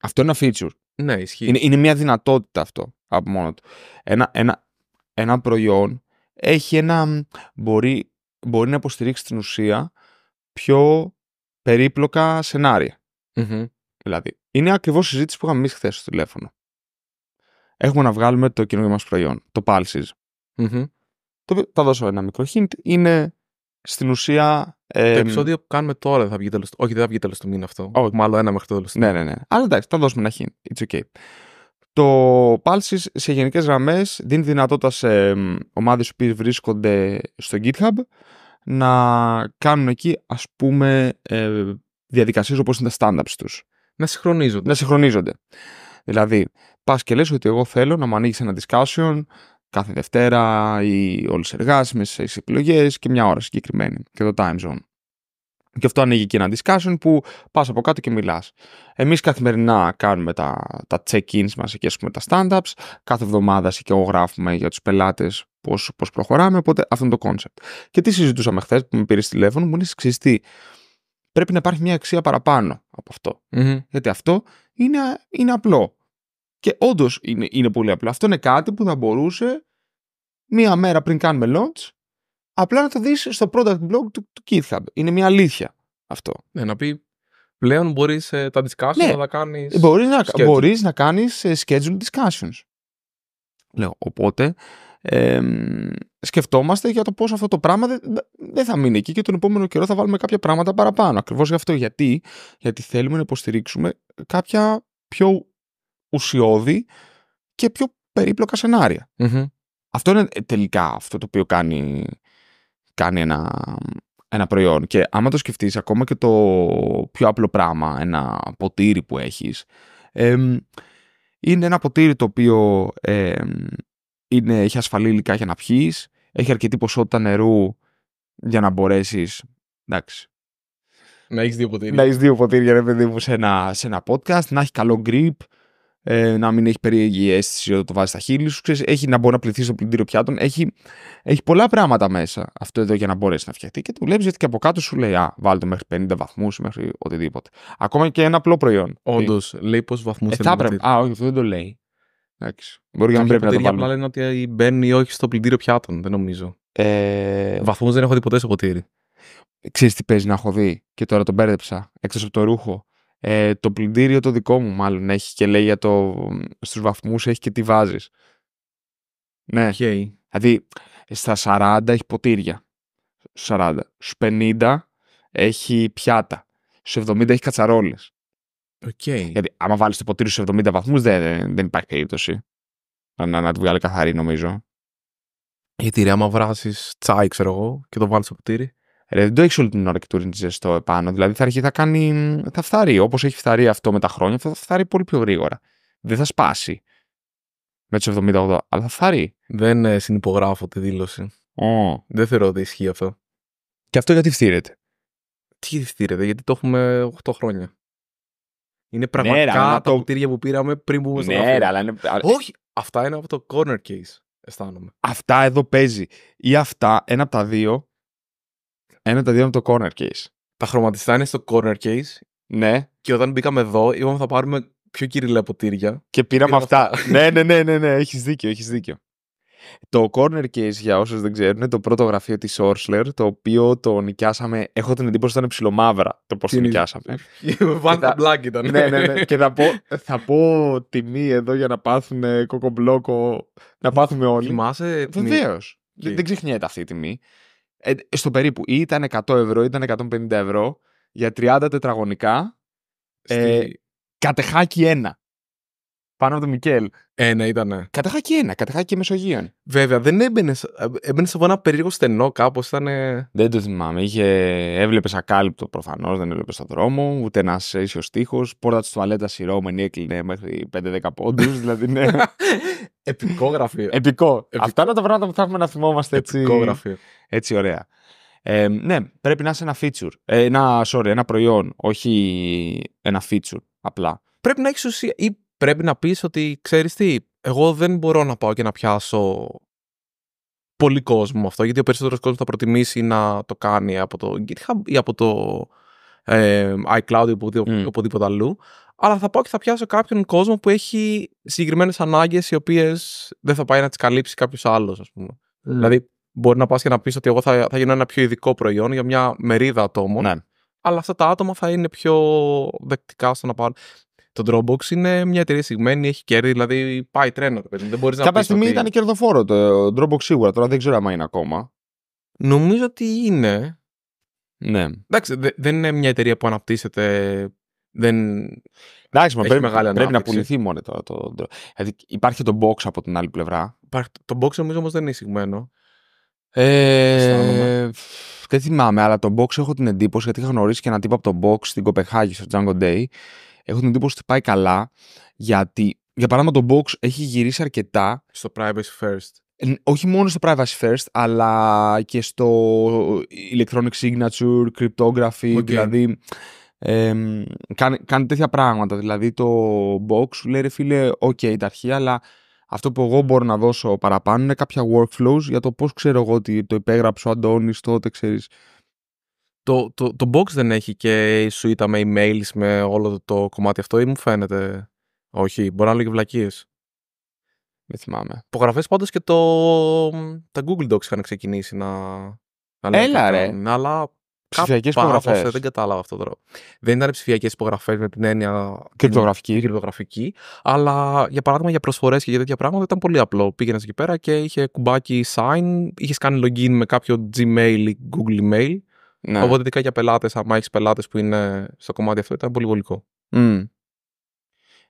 Αυτό είναι ένα feature. Ναι, ισχύει. Είναι, είναι μια δυνατότητα αυτό από μόνο του. Ένα, ένα, ένα προϊόν έχει ένα. μ, Μπορεί, μπορεί να υποστηρίξει στην ουσία πιο περίπλοκα σενάρια. Μμμ. Δηλαδή, είναι ακριβώς η συζήτηση που είχαμε εμείς χθες στο τηλέφωνο. Έχουμε να βγάλουμε το καινούργιο μας προϊόν, το Pulses. Μμμ. Το οποίο θα δώσω ένα μικρό hint. Είναι στην ουσία. ε, Το επεισόδιο που κάνουμε τώρα δεν θα βγει τέλος. Όχι, δεν θα βγει τέλος του μήνα αυτό. Όχι. Έχουμε άλλο ένα μέχρι το τέλος του Ναι, μήνα. ναι, ναι. Αλλά εντάξει, θα δώσουμε ένα hint. It's okay. Το Pulses σε γενικές γραμμές δίνει δυνατότητα σε μ, ομάδες που βρίσκονται στο GitHub να κάνουν εκεί ας πούμε ε, διαδικασίες όπως είναι τα stand-ups τους. Να συγχρονίζονται. να συγχρονίζονται. Δηλαδή, πας και λες ότι εγώ θέλω να μου ανοίξει ένα discussion κάθε Δευτέρα ή όλες τι εργάσιμες, τι επιλογέ και μια ώρα συγκεκριμένη και το time zone. Και αυτό ανοίγει και ένα discussion που πας από κάτω και μιλάς. Εμείς καθημερινά κάνουμε τα, τα check-ins μας και ας πούμε τα stand-ups. Κάθε εβδομάδα εσύ και εγώ γράφουμε για τους πελάτες πώς πώς προχωράμε. Οπότε αυτό είναι το concept. Και τι συζητούσαμε χθες που με πήρε τηλέφωνο, μου λες ξέρεις τι, πρέπει να υπάρχει μια αξία παραπάνω από αυτό. Μμμ. Γιατί αυτό είναι, είναι απλό. Και όντως είναι, είναι πολύ απλό. Αυτό είναι κάτι που θα μπορούσε μία μέρα πριν κάνουμε launch απλά να το δεις στο product blog του, του GitHub. Είναι μια αλήθεια αυτό. Ναι, να πει πλέον μπορείς τα discussion Ναι. να τα κάνεις. Μπορείς να, schedule. μπορείς να κάνεις ε, schedule discussions. Λέω, οπότε εμ, σκεφτόμαστε για το πώς αυτό το πράγμα δεν, δεν θα μείνει εκεί και τον επόμενο καιρό θα βάλουμε κάποια πράγματα παραπάνω. Ακριβώς γι' αυτό. Γιατί, γιατί θέλουμε να υποστηρίξουμε κάποια πιο ουσιώδη και πιο περίπλοκα σενάρια. Μμμ. Αυτό είναι ε, τελικά αυτό το οποίο κάνει, κάνει ένα, ένα προϊόν. Και άμα το σκεφτείς, ακόμα και το πιο απλό πράγμα, ένα ποτήρι που έχεις, εμ, είναι ένα ποτήρι το οποίο εμ, είναι, έχει ασφαλή υλικά για να πιείς, έχει αρκετή ποσότητα νερού για να μπορέσεις, εντάξει, Να έχεις δύο ποτήρια. να έχεις δύο ποτήρια ρε παιδί μου σε ένα, σε ένα podcast, να έχει καλό grip, ε, να μην έχει περίεργη αίσθηση όταν το βάζεις στα χείλη σου. Ξέρεις, έχει να μπορεί να πληθείς στο πλυντήριο πιάτων. Έχει, έχει πολλά πράγματα μέσα αυτό εδώ για να μπορέσεις να φτιαχτεί. Και το βλέπεις γιατί και από κάτω σου λέει Α, βάλτε μέχρι 50 βαθμούς ή μέχρι οτιδήποτε. Ακόμα και ένα απλό προϊόν. Όντως, λέει πόσους βαθμούς Ε, θα έπρεπε. Α, όχι, αυτό δεν το λέει. Εντάξει. Μπορεί να μην Κάποια πρέπει να το ποτήρια βάλουμε. απλά λένε ότι μπαίνουν ή όχι στο πλυντήριο πιάτων. Δεν νομίζω. Ε, Βαθμούς δεν έχω δει ποτέ στο ποτήρι. Ξέρεις τι παίζει να έχω δει; Και τώρα τον μπέρδεψα εκτός από το ρούχο. Ε, το πλυντήριο το δικό μου μάλλον έχει και λέει για το στους βαθμούς έχει και τι βάζεις. Ναι, ΟΚ. δηλαδή στα 40 έχει ποτήρια. Στους 40. Στους 50 έχει πιάτα. Στους 70 έχει κατσαρόλες. ΟΚ. Γιατί άμα βάλεις το ποτήρι στους 70 βαθμούς δεν, δεν, δεν υπάρχει περίπτωση. Να, να, να τη βγάλει καθαρή νομίζω. Γιατί ρε, άμα βράσει τσάι, ξέρω εγώ, και το βάλεις στο ποτήρι. Ρε, δεν το έχεις όλη την ώρα και του ρίχνεις ζεστό επάνω. Δηλαδή θα αρχίσει θα κάνει. θα φθαρεί. Όπως έχει φθαρεί αυτό με τα χρόνια, θα φθαρεί πολύ πιο γρήγορα. Δεν θα σπάσει. Με τους 70-80. Αλλά θα φθαρεί. Δεν ε, συνυπογράφω τη δήλωση. Oh. Δεν θεωρώ ότι ισχύει αυτό. Και αυτό γιατί φτύρεται. Τι φτύρεται, γιατί το έχουμε 8 χρόνια. Είναι πραγματικά ρε, αλλά τα το- ποτήρια που πήραμε πριν μπούμε στο Ναι, γραφείο. ρε, αλλά είναι. Όχι, αυτά είναι από το corner case, αισθάνομαι. Αυτά εδώ παίζει. Ή αυτά, ένα από τα δύο. Ένα από τα δύο είναι το corner case. Τα χρωματιστά είναι στο corner case Ναι. και όταν μπήκαμε εδώ είπαμε θα πάρουμε πιο κυριλαία ποτήρια. Και πήραμε Πήραμε αυτά. αυτά. ναι, ναι, ναι, ναι, ναι, έχεις δίκιο, έχεις δίκιο. Το corner case, για όσους δεν ξέρουν, είναι το πρώτο γραφείο της Orsler, το οποίο το νοικιάσαμε, έχω την εντύπωση ότι ήταν ψιλομαύρα το πώς Τι το είναι- νοικιάσαμε. [laughs] Βάντα τα- μπλάκ ήταν. ναι, ναι, ναι. Και θα πω, θα πω τιμή εδώ για να πάθουν κοκομπλόκο, να πάθουμε όλοι. Θυμάσαι. Βεβαίως. Τι; Δεν, δεν ξεχνιέται αυτή η τιμή. Ε, στο περίπου, ή ήταν 100 ευρώ, ή ήταν 150 ευρώ για 30 τετραγωνικά, ε, Στη... κατεχάκι ένα. Πάνω από το Μικέλ. Ε, ναι, ήτανε. Κατεχάκι ένα, κατεχάκι Μεσογείων. Βέβαια, δεν έμπαινε. Έμπαινε από ένα περίεργο στενό κάπως. Ήταν. Δεν το θυμάμαι. Είχε... Έβλεπες ακάλυπτο προφανώς, δεν έβλεπες στον δρόμο, ούτε ένας ίσιος τείχο. Πόρτα της τουαλέτας σειρώμενη έκλεινε μέχρι 5-10 πόντους. [laughs] δηλαδή, ναι. Επικό γραφείο. Επικό. Αυτά είναι τα πράγματα που θα έχουμε να θυμόμαστε έτσι. Επικό γραφείο. Έτσι ωραία. Ε, ναι, πρέπει να είσαι ένα feature. Ε, ένα, sorry, ένα προϊόν, όχι ένα feature απλά. Πρέπει να έχεις ουσία. ή πρέπει να πεις ότι ξέρεις τι, εγώ δεν μπορώ να πάω και να πιάσω πολύ κόσμο με αυτό, γιατί ο περισσότερος κόσμος θα προτιμήσει να το κάνει από το GitHub ή από το ε, iCloud ή οπουδήποτε, Μμ. οπουδήποτε αλλού. Αλλά θα πάω και θα πιάσω κάποιον κόσμο που έχει συγκεκριμένες ανάγκες οι οποίες δεν θα πάει να τις καλύψει κάποιος άλλος, ας πούμε. Δηλαδή, μπορεί να πας και να πεις ότι εγώ θα, θα γίνω ένα πιο ειδικό προϊόν για μια μερίδα ατόμων. Ναι. αλλά αυτά τα άτομα θα είναι πιο δεκτικά στο να πάρουν. Το Dropbox είναι μια εταιρεία συγμένη, έχει κέρδη, δηλαδή πάει τρένο. ρε παιδί μου. Δεν μπορείς να Κάποια πεις στιγμή ότι... ήταν κερδοφόρο το Dropbox σίγουρα, τώρα δεν ξέρω αν είναι ακόμα. Νομίζω ότι είναι. Ναι. Εντάξει, δε- δεν είναι μια εταιρεία που αναπτύσσεται. Δεν... Εντάξει, μα Έχει πρέπει, μεγάλη πρέπει να ανάπτυξη. πουληθεί μόνο το, το, το- Δηλαδή υπάρχει το box από την άλλη πλευρά. Υπάρχει... Το box νομίζω όμως δεν είναι συγμένο. Ε, Αισθάνομαι. δεν θυμάμαι, αλλά το Box έχω την εντύπωση, γιατί είχα γνωρίσει και έναν τύπο από το Box στην Κοπεγχάγη, στο Django Day. Έχω την εντύπωση ότι πάει καλά, γιατί, για παράδειγμα, το Box έχει γυρίσει αρκετά Στο privacy first. Ε, όχι μόνο στο privacy first, αλλά και στο electronic signature, cryptography, ΟΚ. δηλαδή εμ, κάνει, κάνει τέτοια πράγματα. Δηλαδή το Box σου λέει ρε φίλε, ok τα αρχεία, αλλά αυτό που εγώ μπορώ να δώσω παραπάνω είναι κάποια workflows για το πώς ξέρω εγώ ότι το υπέγραψε ο Αντώνης τότε, ξέρεις. Το, το, το box δεν έχει και η suite με emails με όλο το, το κομμάτι αυτό ή μου φαίνεται. Όχι, μπορεί να λέω και βλακίες. Δεν θυμάμαι. Υπογραφές πάντως και το... τα Google Docs είχαν ξεκινήσει να... να λένε Έλα, ότι ρε. κάνουν, Αλλά Ψηφιακές κάπως, υπογραφές. ε, δεν κατάλαβα αυτό τώρα. Δεν ήταν ψηφιακές υπογραφές με την έννοια... Κρυπτογραφική. την κρυπτογραφική, αλλά για παράδειγμα για προσφορές και για τέτοια πράγματα ήταν πολύ απλό. Πήγαινες εκεί πέρα και είχε κουμπάκι sign, είχες κάνει login με κάποιο Gmail ή Google email. Ναι. Οπότε ειδικά για πελάτες, άμα έχεις πελάτες που είναι στο κομμάτι αυτό, ήταν πολύ βολικό. Μμ.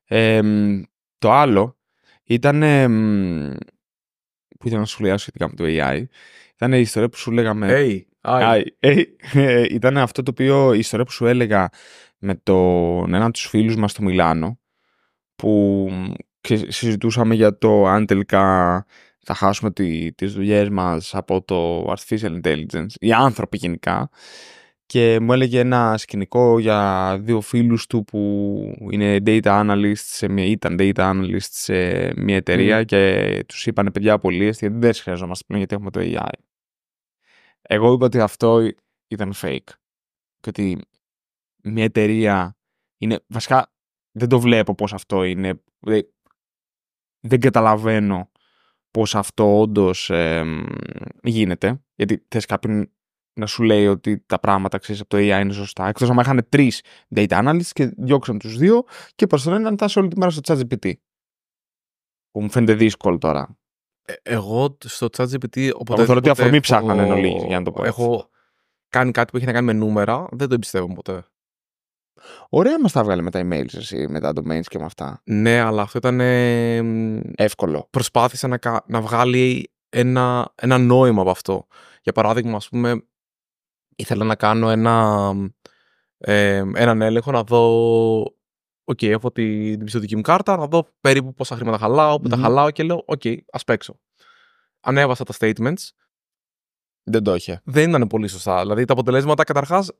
Εμ, το άλλο ήταν. εμ, που ήθελα να σου σχολιάσω σχετικά με το AI. Ήταν η ιστορία που σου λέγαμε. Hey, Άι, ε, ε, ήταν αυτό το οποίο η ιστορία που σου έλεγα με τον έναν από τους φίλους μας στο Μιλάνο που ξε- συζητούσαμε για το αν τελικά θα χάσουμε τη, τις δουλειές μας από το artificial intelligence, οι άνθρωποι γενικά και μου έλεγε ένα σκηνικό για δύο φίλους του που είναι data analyst σε μια, ήταν data analyst σε μια εταιρεία και τους είπανε παιδιά απολύες γιατί δεν σας χρειαζόμαστε πλέον γιατί έχουμε το AI. Εγώ είπα ότι αυτό ήταν fake. Και ότι μια εταιρεία είναι. Βασικά δεν το βλέπω πως αυτό είναι. δε- Δεν καταλαβαίνω πως αυτό όντως γίνεται. Γιατί θες κάποιον να σου λέει ότι τα πράγματα ξέρεις από το AI είναι σωστά. Εκτός αν είχαν τρεις data analysts και διώξαν τους δύο και προς τον έναν φτάσει όλη τη μέρα στο ChatGPT. Που μου φαίνεται δύσκολο τώρα. Ε, εγώ στο ChatGPT. Οπότε θεωρώ ότι αφορμή ψάχνανε εν ολίγης, για να το πω έτσι. Έχω κάνει κάτι που έχει να κάνει με νούμερα, δεν το εμπιστεύομαι ποτέ. Ωραία μας τα βγάλε με τα emails εσύ, με τα domains και με αυτά. Ναι, αλλά αυτό ήταν. ε, μ, Εύκολο. προσπάθησε να, κα- να βγάλει ένα, ένα νόημα από αυτό. Για παράδειγμα, ας πούμε, ήθελα να κάνω ένα, ε, έναν έλεγχο να δω ΟΚ, έχω τη- την πιστωτική μου κάρτα, να δω περίπου πόσα χρήματα χαλάω, πού τα Μμμ. χαλάω και λέω, ΟΚ, ας παίξω. Ανέβασα τα statements, Δεν το είχε. δεν ήταν πολύ σωστά. Δηλαδή τα αποτελέσματα καταρχάς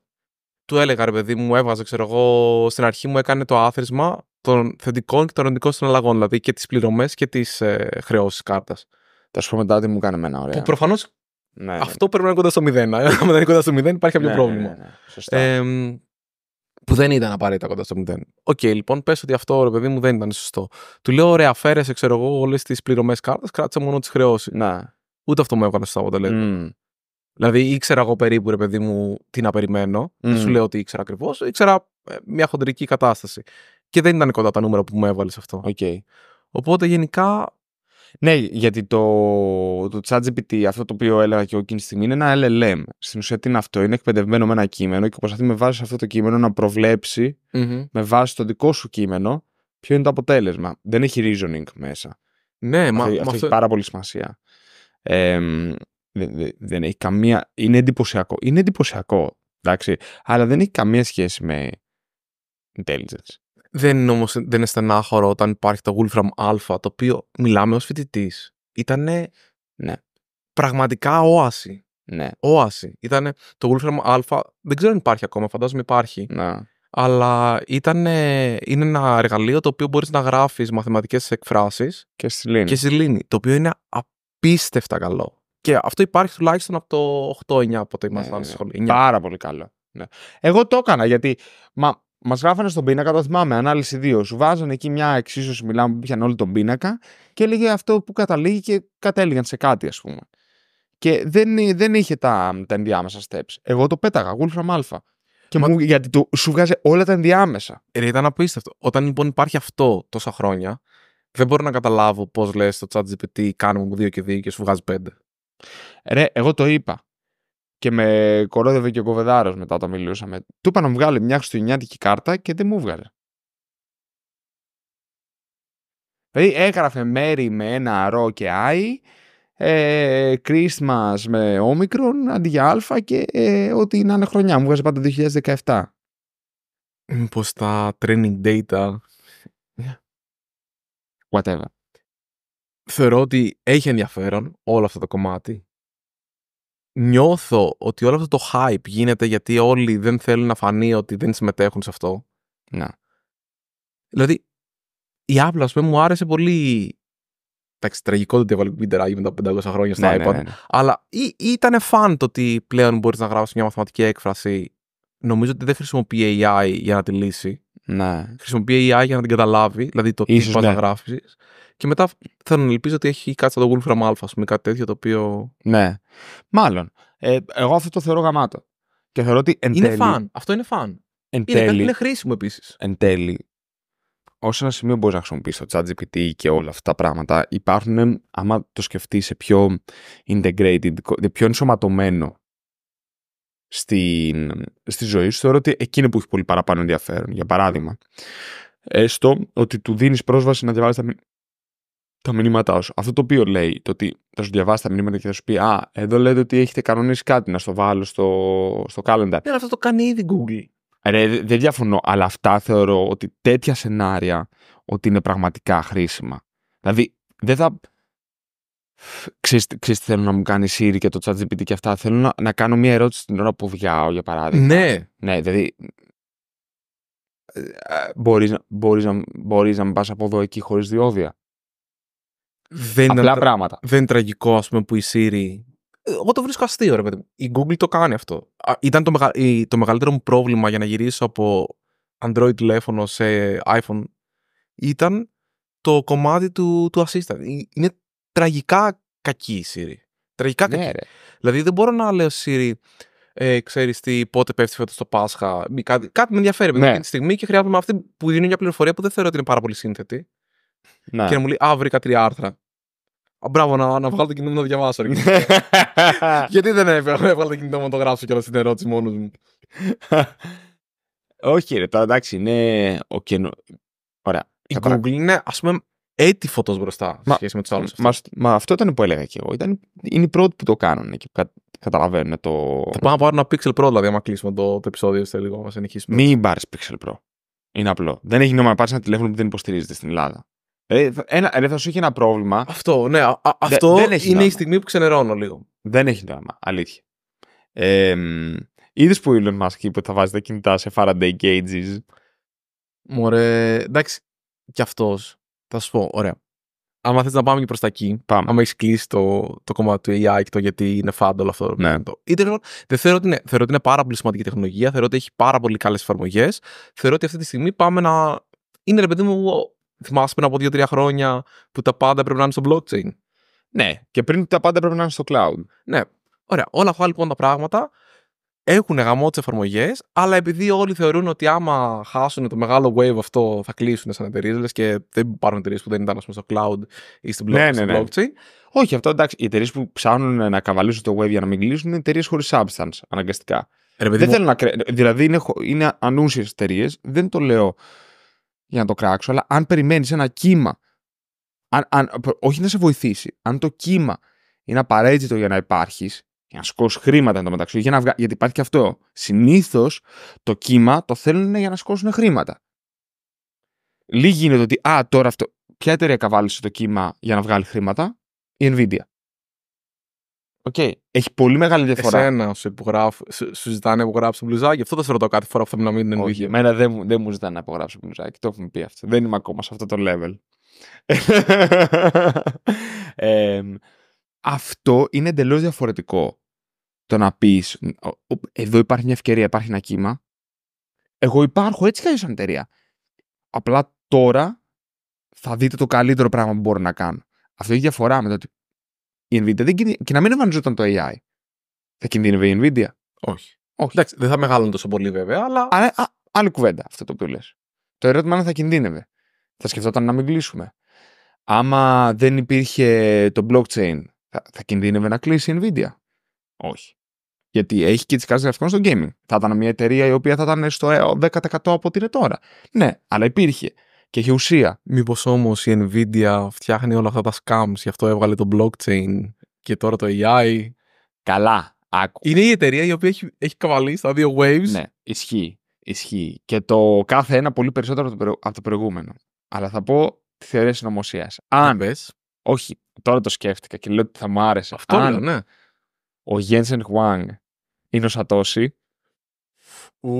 του έλεγα ρε παιδί μου, έβγαζε, ξέρω εγώ, στην αρχή μου έκανε το άθροισμα των θετικών και των αρνητικών συναλλαγών, δηλαδή και τις πληρωμές και τις ε, χρεώσεις κάρτας. Θα σου πω μετά τι μου κάνει εμένα, ωραία. Που προφανώς Ναι, ναι. αυτό πρέπει να είναι κοντά στο μηδέν. Αν δεν είναι κοντά στο μηδέν, υπάρχει κάποιο Ναι, πρόβλημα. ναι, ναι, ναι. Σωστά. Εμ, που δεν ήταν απαραίτητα κοντά στο μηδέν. Οκ, λοιπόν, πες ότι αυτό ρε παιδί μου δεν ήταν σωστό. Του λέω, ωραία, αφαίρεσε, ξέρω εγώ, όλες τις πληρωμές κάρτας, κράτησε μόνο τις χρεώσεις. Να. Ούτε αυτό μου έβγαλε στο αποτέλεσμα. Μμ. Δηλαδή ήξερα εγώ περίπου, ρε παιδί μου, τι να περιμένω. Δεν σου Μμ. λέω ότι ήξερα ακριβώς. Ήξερα ε, μια χοντρική κατάσταση. Και δεν ήταν κοντά τα νούμερα που μου έβαλες αυτό. Οκ. Οπότε γενικά. Ναι, γιατί το, το ChatGPT, αυτό το οποίο έλεγα και εγώ εκείνη τη στιγμή, είναι ένα LLM. Στην ουσία τι είναι αυτό, είναι εκπαιδευμένο με ένα κείμενο και προσπαθεί με βάση αυτό το κείμενο να προβλέψει με βάση το δικό σου κείμενο ποιο είναι το αποτέλεσμα. Δεν έχει reasoning μέσα. Ναι, μα, αυτό, μα αυτό αυτό- έχει πάρα πολύ σημασία. Ε, δεν, δεν- δεν έχει καμία. Είναι εντυπωσιακό. Είναι εντυπωσιακό. Εντάξει, αλλά δεν έχει καμία σχέση με intelligence. δεν είναι όμως δεν είναι στενάχωρο όταν υπάρχει το Wolfram Alpha, το οποίο μιλάμε ως φοιτητής. Ήταν Ναι. πραγματικά όαση. Ναι. Όαση. Ήταν το Wolfram Alpha, δεν ξέρω αν υπάρχει ακόμα, φαντάζομαι υπάρχει. Να. Αλλά ήταν, είναι ένα εργαλείο το οποίο μπορείς να γράφεις μαθηματικές εκφράσεις Και στη Λίνη. και σελήνη, το οποίο είναι απίστευτα καλό. Και αυτό υπάρχει τουλάχιστον από το 8-9 πότε ήμασταν ναι, στη ναι. σχολή. 9. Πάρα πολύ καλό. Ναι. Εγώ το έκανα γιατί μα, μας γράφανε στον πίνακα, το θυμάμαι, ανάλυση 2. Σου βάζανε εκεί μια εξίσωση, μιλάμε που πιάνε όλο τον πίνακα και έλεγε αυτό που καταλήγει και κατέληγαν σε κάτι, ας πούμε. Και δεν, δεν είχε τα, τα ενδιάμεσα steps. Εγώ το πέταγα, Wolfram Alpha. Και Μα- μου, γιατί το, σου βγάζει όλα τα ενδιάμεσα. Ρε, ήταν απίστευτο. Όταν λοιπόν υπάρχει αυτό τόσα χρόνια, δεν μπορώ να καταλάβω πώς λες το ChatGPT κάνουμε μου 2 και 2 και σου βγάζει 5. Ρε, εγώ το είπα. Και με κορόδευε και ο Κοβεδάρο μετά όταν μιλούσαμε. Του είπα να μου βγάλει μια χριστουγεννιάτικη κάρτα και δεν μου βγάλε. Δηλαδή έγραφε μέρη με ένα ρο και άι, ε, Christmas με όμικρον αντί για αλφα και ε, ό,τι να είναι χρονιά. Μου βγάζει πάντα 2017. Μήπως τα training data. Whatever. Θεωρώ ότι έχει ενδιαφέρον όλο αυτό το κομμάτι. Νιώθω ότι όλο αυτό το hype γίνεται γιατί όλοι δεν θέλουν να φανεί ότι δεν συμμετέχουν σε αυτό. Να. Δηλαδή, η Apple, ας πούμε, μου άρεσε πολύ. Εντάξει, τραγικό το ότι έβαλε Peter μετά από 500 χρόνια στο Ναι, ναι, iPad. ναι, ναι. Αλλά ή- ήταν φαν το ότι πλέον μπορείς να γράψει μια μαθηματική έκφραση. Νομίζω ότι δεν χρησιμοποιεί AI για να τη λύσει. Ναι. Χρησιμοποιεί AI για να την καταλάβει, δηλαδή το Ίσως, τι πας ναι. να γράφεις. Και μετά θέλω να ελπίζω ότι έχει κάτι σαν το Wolfram Alpha, ας πούμε, κάτι τέτοιο το οποίο. ναι. Μάλλον. Ε, εγώ αυτό το θεωρώ γαμάτο. Και θεωρώ ότι εν Είναι τέλει, φαν. Αυτό είναι φαν. εν Είναι, τέλει, είναι χρήσιμο επίσης. εν τέλει, ως ένα σημείο μπορείς να χρησιμοποιήσεις το ChatGPT και όλα αυτά τα πράγματα, υπάρχουν, άμα το σκεφτείς σε πιο integrated, πιο ενσωματωμένο στην, στη ζωή σου, θεωρώ ότι εκείνο που έχει πολύ παραπάνω ενδιαφέρον. Για παράδειγμα, έστω ότι του δίνεις πρόσβαση να διαβάζεις τα, μη- τα μηνύματά σου. Αυτό το οποίο λέει, το ότι θα σου διαβάσει τα μηνύματα και θα σου πει «Α, εδώ λέτε ότι έχετε κανονίσει κάτι, να στο βάλω στο, στο calendar». Ναι, αλλά αυτό το κάνει ήδη Google. Ρε, δε- δεν διαφωνώ, αλλά αυτά θεωρώ ότι τέτοια σενάρια ότι είναι πραγματικά χρήσιμα. Δηλαδή, δεν θα... Ξέρεις, ξέρεις τι θέλω να μου κάνει η Siri και το ChatGPT και αυτά; Θέλω να, να κάνω μια ερώτηση την ώρα που βγάω, για παράδειγμα. Ναι. Ναι, δηλαδή... ε, ε, Μπορείς, να- μπορείς, να, μπορείς να μην πας από εδώ εκεί χωρίς διόδια; Δεν ήταν Απλά τρα- πράγματα. δεν είναι τραγικό, ας πούμε, που η Siri. Ε, Εγώ το βρίσκω αστείο, ρε παιδί μου. Η Google το κάνει αυτό. Α, Ήταν το, μεγα... η- το μεγαλύτερο μου πρόβλημα για να γυρίσω από Android τηλέφωνο σε iPhone ήταν το κομμάτι του, του assistant. Ε, Είναι τραγικά κακή η Siri. Τραγικά κακή. Ναι, ρε. Δηλαδή δεν μπορώ να λέω Siri, ε, ξέρεις τι, πότε πέφτει φέτος το Πάσχα. Μη- Κάτι, κάτι με ενδιαφέρει Ναι. ναι. τη στιγμή και χρειάζομαι αυτή που δίνει μια πληροφορία που δεν θεωρώ ότι είναι πάρα πολύ σύνθετη. Ναι. Και να μου λέει, Α, βρήκα τρία άρθρα. Α, μπράβο, να, να βγάλω το κινητό μου να διαβάσω. ρε. [laughs] Γιατί δεν έβγαλα έβγαλα το κινητό μου να το γράψω κιόλας στην ερώτηση μόνος μου. [laughs] Όχι ρε, τώρα εντάξει, είναι ο καινο... Ωραία. Η Καταρχά- Google είναι, ας πούμε, έτη φωτός μπροστά σε Μα- σχέση με τους άλλους. Μα, μα αυτό ήταν που έλεγα και εγώ. Ήταν, είναι οι πρώτοι που το κάνουν και που κα, καταλαβαίνουν το. Θα πάω να πάρω ένα Pixel Pro, δηλαδή, άμα κλείσουμε το, το επεισόδιο σε λίγο, να συνεχίσουμε. Μην πάρεις Pixel Pro. Είναι απλό. Δεν έχει νόημα να πάρεις ένα τηλέφωνο που δεν υποστηρίζεται στην Ελλάδα. Ε, ένα, ρε, θα σου έχει ένα πρόβλημα. Αυτό, ναι. α- α- αυτό δεν έχει είναι η νόημα. στιγμή που ξενερώνω λίγο. Δεν έχει νόημα. Αλήθεια. Ε, Είδες που ο Elon Musk είπε ότι θα βάζει τα κινητά σε Faraday cages. Μωρέ, εντάξει, κι αυτός. Θα σου πω, ωραία. Άμα θες να πάμε και προς τα εκεί, Πάμε. άμα έχεις κλείσει το, το κομμάτι του AI και το γιατί είναι φάντο όλο αυτό. Ναι. Το, ή τέλος πάντων, δεν θεωρώ ότι, είναι, θεωρώ ότι είναι πάρα πολύ σημαντική τεχνολογία, θεωρώ ότι έχει πάρα πολύ καλές εφαρμογές. Θεωρώ ότι αυτή τη στιγμή πάμε να. Είναι ρε παιδί μου, θυμάσαι πριν από 2-3 χρόνια που τα πάντα πρέπει να είναι στο blockchain; Ναι, και πριν τα πάντα πρέπει να είναι στο cloud. Ναι. Ωραία. Όλα αυτά λοιπόν τα πράγματα έχουν γαμό τι εφαρμογές, αλλά επειδή όλοι θεωρούν ότι άμα χάσουν το μεγάλο wave αυτό θα κλείσουν σαν εταιρείες, λες και δεν υπάρχουν εταιρείες που δεν ήταν ας πούμε, στο cloud ή στο, block, Ναι, ναι, στο ναι. blockchain. Όχι, αυτό εντάξει. Οι εταιρείες που ψάχνουν να καβαλήσουν το web για να μην κλείσουν είναι εταιρείες χωρίς substance, αναγκαστικά. Ρε, παιδί Δεν μου, θέλω να κρέ... Δηλαδή είναι, χω- είναι ανούσιες εταιρείες. Δεν το λέω για να το κράξω, αλλά αν περιμένεις ένα κύμα. Αν, αν, προ- όχι να σε βοηθήσει. Αν το κύμα είναι απαραίτητο για να υπάρχεις, για να σηκώσεις χρήματα εν τω μεταξύ, για να βγα... γιατί υπάρχει και αυτό. Συνήθως το κύμα το θέλουν για να σηκώσουν χρήματα. Λίγοι γίνεται ότι, α, τώρα αυτό. Ποια εταιρεία καβάλισε το κύμα για να βγάλει χρήματα, η Nvidia. Οκ. Έχει πολύ μεγάλη διαφορά. εσένα σου, υπογράφ, σου, σου ζητάνε να υπογράψει μπλουζάκι. Αυτό θα σε ρωτάω κάθε φορά που θα να μην είναι Όχι, Nvidia. εμένα δεν, μου- δεν μου ζητάνε να υπογράψω μπλουζάκι. Το έχουμε πει αυτό. Δεν είμαι ακόμα σε αυτό το level. [laughs] Ε, αυτό είναι εντελώς διαφορετικό. Το να πεις, εδώ υπάρχει μια ευκαιρία, υπάρχει ένα κύμα. Εγώ υπάρχω έτσι κι σαν εταιρεία. Απλά τώρα θα δείτε το καλύτερο πράγμα που μπορώ να κάνω. Αυτό έχει διαφορά με το ότι η Nvidia δεν κινδυ... και να μην εμφανιζόταν το AI. Θα κινδύνευε η Nvidia. Όχι. Όχι. Εντάξει, δεν θα μεγάλωνε τόσο πολύ βέβαια, αλλά. Αλλά α, άλλη κουβέντα αυτό το οποίο λες. Το ερώτημα είναι αν θα κινδύνευε. Θα σκεφτόταν να μην κλείσουμε. Άμα δεν υπήρχε το blockchain, θα, θα κινδύνευε να κλείσει η Nvidia; Όχι. Γιατί έχει και τις κάρτες γραφικών στο gaming. Θα ήταν μια εταιρεία η οποία θα ήταν στο ε, 10% από ό,τι είναι τώρα. Ναι, αλλά υπήρχε. Και είχε ουσία. Μήπως όμως η Nvidia φτιάχνει όλα αυτά τα scams, γι' αυτό έβγαλε το blockchain και τώρα το AI. Καλά. Άκου. Είναι η εταιρεία η οποία έχει, έχει καβαλήσει τα δύο waves. Ναι, ισχύει. Ισχύει. Και το κάθε ένα πολύ περισσότερο από το, προηγου- από το προηγούμενο. Αλλά θα πω τη θεωρία συνωμοσίας. Αν Αν πες. Όχι, τώρα το σκέφτηκα και λέω ότι θα μου άρεσε. Αυτό Αν λέω, ναι. ο Γένσεν Χουάνγκ είναι ο Σατώση, Ου.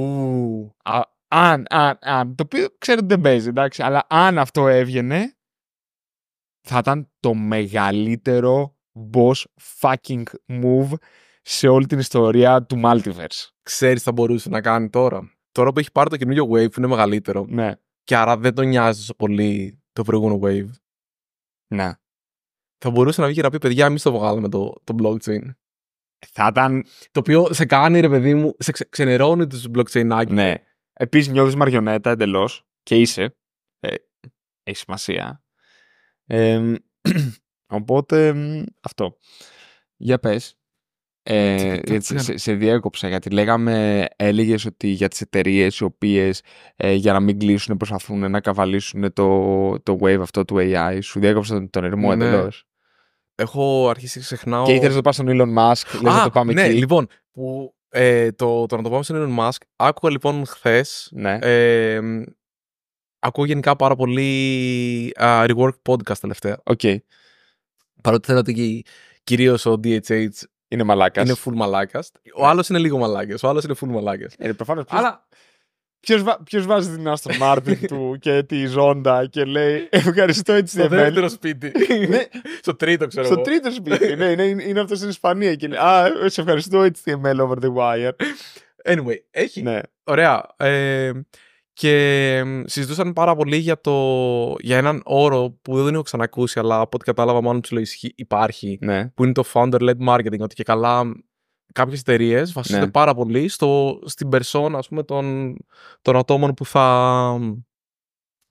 α, αν, αν, αν, το οποίο ξέρω ότι δεν παίζει, εντάξει, αλλά αν αυτό έβγαινε, θα ήταν το μεγαλύτερο boss fucking move σε όλη την ιστορία του Multiverse. Ξέρεις τι θα μπορούσε να κάνει τώρα. Τώρα που έχει πάρει το καινούριο wave που είναι μεγαλύτερο Ναι, και άρα δεν τον νοιάζει τόσο πολύ το προηγούμενο wave. ναι. Θα μπορούσε να βγει και να πει: Παιδιά, εμείς το βγάλαμε το, το blockchain. Θα ήταν, Το οποίο σε κάνει, ρε παιδί μου, σε ξε- ξενερώνει τους blockchain ναι. Επίσης νιώθεις μαριονέτα εντελώς και είσαι. Ε, έχει σημασία. Ε, [clears throat] οπότε, μ, αυτό. Για πες. Ε, Τι- τι- γιατί τι- σε, σε διέκοψα γιατί λέγαμε, έλεγες ότι για τις εταιρείες οι οποίες ε, για να μην κλείσουν προσπαθούν να καβαλήσουν το, το wave αυτό του AI. Σου διέκοψα τον, τον ειρμό Ναι. εντελώς. Έχω αρχίσει και ξεχνάω. Και ήθελες να το πας στον Elon Musk, λες να Α, το πάμε ναι, εκεί. λοιπόν. Που, ε, το, το να το πάμε στον Elon Musk. Άκουγα λοιπόν χθες. Ναι. Ε, μ, ακούω γενικά πάρα πολύ α, Rework podcast τελευταία. Οκ. Παρότι θεωρώ ότι κυρίως ο DHH Είναι μαλάκας. είναι full μαλάκας. Ο άλλος είναι λίγο μαλάκα. Ο άλλος είναι full μαλάκα. Ε, προφανώς, ποιος- Αλλά Ποιος, βα... ποιος βάζει την Aston Martin [laughs] του και τη Ζώντα και λέει ευχαριστώ στο HTML. δεύτερο σπίτι. Ναι. στο τρίτο, ξέρω Στο εγώ. τρίτο σπίτι. ναι, είναι, είναι αυτός στην Ισπανία και λέει Α, σε ευχαριστώ HTML over the wire. Anyway, έχει. ναι. Ωραία. Ε, και μ, συζητούσαν πάρα πολύ για, το, για έναν όρο που δεν έχω ξανακούσει, αλλά από ό,τι κατάλαβα, μάλλον ψηλό ισχύει- υπάρχει. ναι. Που είναι το founder-led marketing. Ότι και καλά κάποιες εταιρείες βασίζονται Ναι. πάρα πολύ στο, στην persona ας πούμε, των, των ατόμων που θα.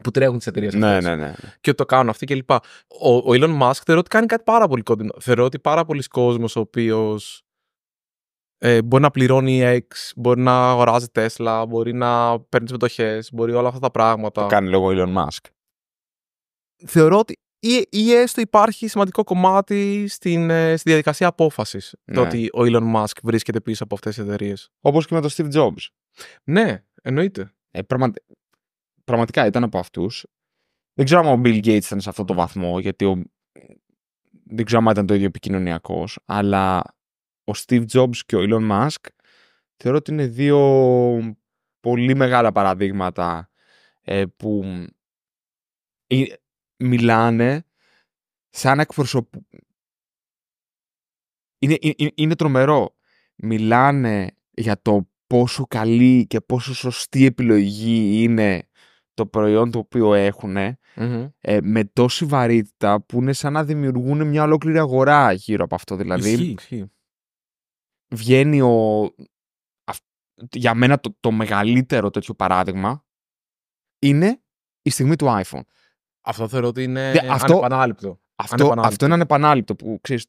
που τρέχουν τις εταιρείες Ναι, ναι, ναι. και ότι το κάνουν αυτοί κλπ. Ο, ο Elon Musk θεωρώ ότι κάνει κάτι πάρα πολύ κοντινό. Θεωρώ ότι πάρα πολλοί κόσμος ο οποίος ε, μπορεί να πληρώνει X, μπορεί να αγοράζει Tesla, μπορεί να παίρνει τις μετοχές, μπορεί όλα αυτά τα πράγματα. Το κάνει λόγω Elon Musk. Θεωρώ ότι ή, ή έστω υπάρχει σημαντικό κομμάτι στην, ε, στη διαδικασία απόφασης το Ναι. ότι ο Elon Musk βρίσκεται πίσω από αυτές τις εταιρείες. Όπως και με τον Steve Jobs. Ναι, εννοείται. Ε, πραγματι... πραγματικά ήταν από αυτούς. Δεν ξέρω αν ο Bill Gates ήταν σε αυτό το βαθμό, γιατί ο... δεν ξέρω αν ήταν το ίδιο επικοινωνιακός, αλλά ο Steve Jobs και ο Elon Musk θεωρώ ότι είναι δύο πολύ μεγάλα παραδείγματα ε, που ε, μιλάνε σαν εκπροσωπ... Είναι, είναι, είναι τρομερό. Μιλάνε για το πόσο καλή και πόσο σωστή επιλογή είναι το προϊόν το οποίο έχουν ε, με τόση βαρύτητα που είναι σαν να δημιουργούν μια ολόκληρη αγορά γύρω από αυτό. Δηλαδή, Ισχύει, βγαίνει ο... Για μένα το, το μεγαλύτερο τέτοιο παράδειγμα είναι η στιγμή του iPhone. Αυτό θεωρώ ότι είναι Δε, αυτό- ανεπανάληπτο. Αυτό, Ανεπανάληπτο. αυτό είναι ανεπανάληπτο που ξέρεις,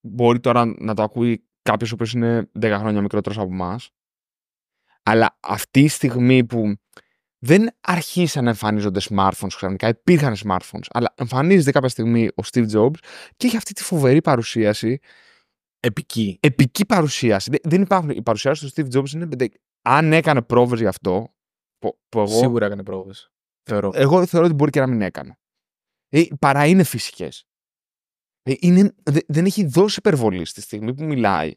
μπορεί τώρα να το ακούει κάποιος ο οποίος είναι 10 χρόνια μικρότερος από εμάς. Αλλά αυτή η στιγμή που δεν αρχίσαν να εμφανίζονται smartphones ξαφνικά, υπήρχαν smartphones, αλλά εμφανίζεται κάποια στιγμή ο Steve Jobs και έχει αυτή τη φοβερή παρουσίαση, Επική. επική παρουσίαση. Δεν, δεν υπάρχουν. Η παρουσίαση του Steve Jobs είναι. Αν έκανε πρόβες γι' αυτό, που, που εγώ, Σίγουρα έκανε πρόβες. Θεωρώ. εγώ θεωρώ ότι μπορεί και να μην έκανε. Ε, παραείναι φυσικός. Ε, είναι, δε- δεν έχει δώσει υπερβολή στη στιγμή που μιλάει.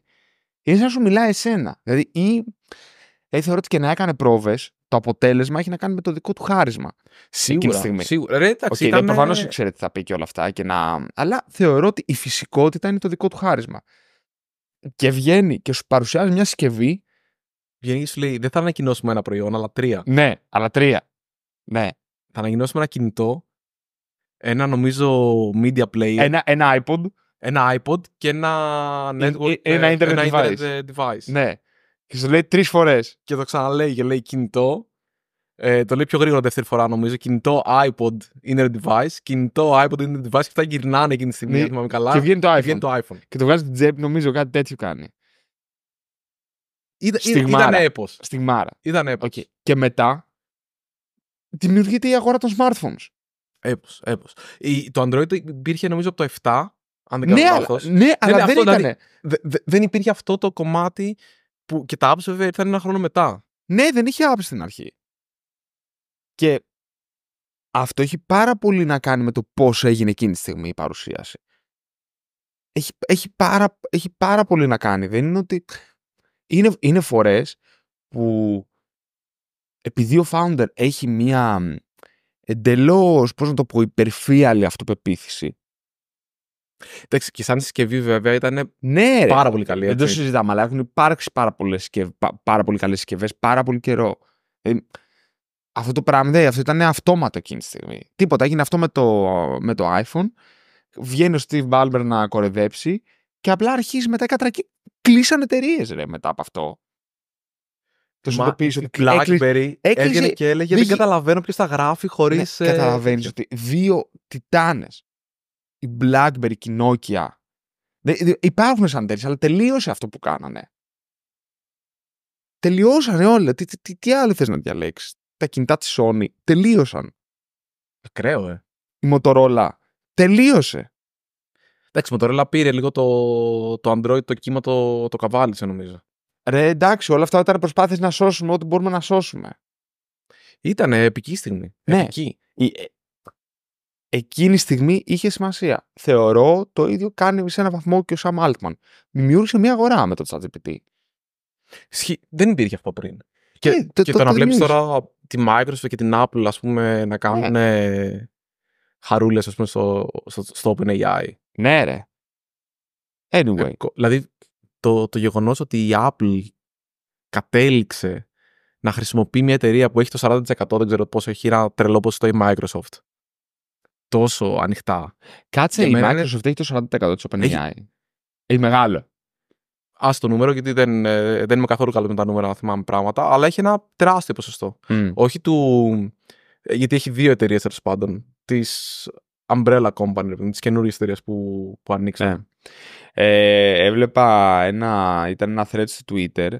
Είναι σαν να σου μιλάει εσένα. Δηλαδή, ή ε, θεωρώ ότι και να έκανε πρόβες, το αποτέλεσμα έχει να κάνει με το δικό του χάρισμα. Σίγουρα. τη στιγμή. Σίγουρα. Ρε, Οκ, εντάξει, okay, ήταν... προφανώς ήξερε τι θα πει και όλα αυτά. Και να... Αλλά θεωρώ ότι η φυσικότητα είναι το δικό του χάρισμα. Και βγαίνει και σου παρουσιάζει μια συσκευή. Βγαίνει και σου λέει: Δεν θα ανακοινώσουμε ένα προϊόν, αλλά τρία. Ναι, αλλά τρία. Ναι. Θα ανακοινώσουμε ένα κινητό, ένα νομίζω media player, Ένα, ένα iPod. ένα iPod και ένα network, ε, ένα ε, internet ένα device. internet, ε, device. Ναι. Και σου λέει τρεις φορές. Και το ξαναλέει και λέει κινητό. Ε, το λέει πιο γρήγορα δεύτερη φορά νομίζω. Κινητό iPod internet device. Κινητό iPod internet device και αυτά γυρνάνε εκείνη τη στιγμή. Ναι, αν θυμάμαι καλά. Και βγαίνει το Και iPhone. βγαίνει το iPhone. Και το βγάζει στην τσέπη, νομίζω κάτι τέτοιο κάνει. Ήταν, Στιγμάρα. ήταν έπος. Στιγμάρα. Ήταν έπος. Okay. Και μετά δημιουργείται η αγορά των smartphones. Έπος, έπος. Η- το Android υπήρχε νομίζω από το 7, αν δεν κάνω Ναι, αλλά, λάθος. ναι, αλλά αυτό, δεν ήταν. δηλαδή- Δε- δε- δεν υπήρχε αυτό το κομμάτι που και τα apps βέβαια ήρθαν ένα χρόνο μετά. Ναι, δεν είχε apps στην αρχή. Και αυτό έχει πάρα πολύ να κάνει με το πώς έγινε εκείνη τη στιγμή η παρουσίαση. Έχει, έχει, πάρα, έχει πάρα πολύ να κάνει. Δεν είναι ότι... Είναι, είναι φορές που επειδή ο founder έχει μία εντελώς, πώς να το πω, υπερφύαλη αυτοπεποίθηση. Εντάξει, και σαν συσκευή βέβαια ήταν Ναι, ρε. πάρα πολύ καλή. Δεν το Έτσι. συζητάμε, αλλά έχουν υπάρξει πάρα, πολλές συσκευ... πα- πάρα πολύ καλές συσκευές πάρα πολύ καιρό. Ε, αυτό το πράγμα δεν αυτό ήταν αυτόματο εκείνη τη στιγμή. Τίποτα, έγινε αυτό με το, με το iPhone. Βγαίνει ο Steve Ballmer να κορεδέψει και απλά αρχίζει μετά η κατρακή. Κλείσαν εταιρείες ρε μετά από αυτό. Το Μα, συνειδητοποίησε η ότι έκλεισε- BlackBerry έκλεισε- έβγαινε και έλεγε δεν Δεν γι- καταλαβαίνω ποιος τα γράφει χωρίς. Ναι, καταλαβαίνεις ότι δύο τιτάνες, η BlackBerry και η Nokia, δεν- δεν- υπάρχουν σαν εταιρείες, αλλά τελείωσε αυτό που κάνανε. Τελειώσανε όλα. Τι, τι, τι, τι άλλο θες να διαλέξεις; Τα κινητά της Sony τελείωσαν. Ακραίο, ε. Η Motorola τελείωσε. Εντάξει, Motorola πήρε λίγο το, το Android, το κύμα το, το καβάλισε νομίζω. Ρε εντάξει, όλα αυτά ήταν προσπάθειες να σώσουμε ό,τι μπορούμε να σώσουμε. Ήταν επική στιγμή. Ναι. Επική. Η, ε, εκείνη η στιγμή είχε σημασία. Θεωρώ το ίδιο κάνει σε έναν βαθμό και ο Sam Altman. Δημιούργησε μια αγορά με το ChatGPT. Σχι- Δεν υπήρχε αυτό πριν. Και, Ε, το- και το- το, να το βλέπεις δημιούργησε. τώρα τη Microsoft και την Apple, ας πούμε, να κάνουν ε, χαρούλες, ας πούμε, στο, στο, στο OpenAI. Ναι, ρε. Anyway. Ε, κο- δηλαδή, το, το γεγονός ότι η Apple κατέληξε να χρησιμοποιεί μια εταιρεία που έχει το 40% δεν ξέρω πόσο έχει ένα τρελό ποσοστό η Microsoft τόσο ανοιχτά. Κάτσε, για η μένα είναι- Microsoft έχει το 40% της OpenAI. Έχει μεγάλο. Ας το νούμερο γιατί δεν, ε, δεν είμαι καθόλου καλός με τα νούμερα να θυμάμαι πράγματα, αλλά έχει ένα τεράστιο ποσοστό. Μμ. Όχι του. ε, Γιατί έχει δύο εταιρείες τέλος πάντων. Της Umbrella Company, της καινούργια εταιρείας που, που ανοίξαν. Ναι. Ε, έβλεπα ένα, ήταν ένα thread στο Twitter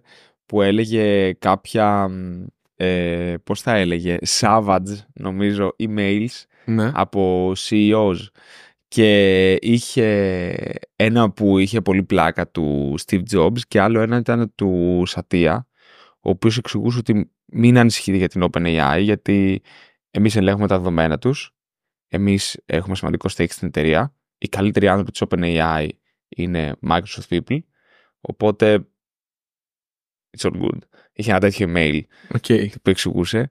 που έλεγε κάποια, μ, ε, πώς θα έλεγε, savage νομίζω emails Ναι. από CEOs και είχε ένα που είχε πολύ πλάκα του Steve Jobs και άλλο ένα ήταν του Σατία ο οποίος εξηγούσε ότι μην ανησυχείτε για την OpenAI, γιατί εμείς ελέγχουμε τα δεδομένα τους, εμείς έχουμε σημαντικό stake στην εταιρεία, οι καλύτεροι άνθρωποι της OpenAI είναι Microsoft People, οπότε it's all good. Είχε ένα τέτοιο email Okay. που εξηγούσε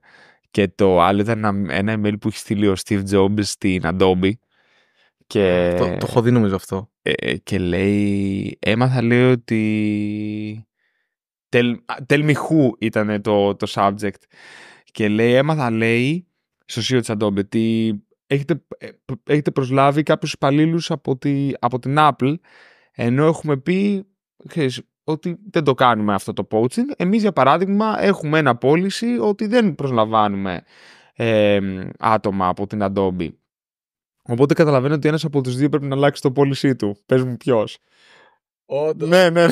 και το άλλο ήταν ένα, ένα email που έχει στείλει ο Steve Jobs στην Adobe και, Το, το έχω δει νομίζω αυτό. ε, και λέει έμαθα λέει ότι tell, tell me who ήταν το, το subject και λέει έμαθα λέει στο CEO της Adobe ότι έχετε, ε, προ- έχετε προσλάβει κάποιους υπαλλήλους από, τη, από την Apple ενώ έχουμε πει ξέρεις, ότι δεν το κάνουμε αυτό το poaching. Εμείς για παράδειγμα έχουμε ένα policy ότι δεν προσλαμβάνουμε ε, άτομα από την Adobe. Οπότε καταλαβαίνω ότι ένας από τους δύο πρέπει να αλλάξει το policy του. Πες μου ποιος. Όντως. Ναι, ναι. [laughs]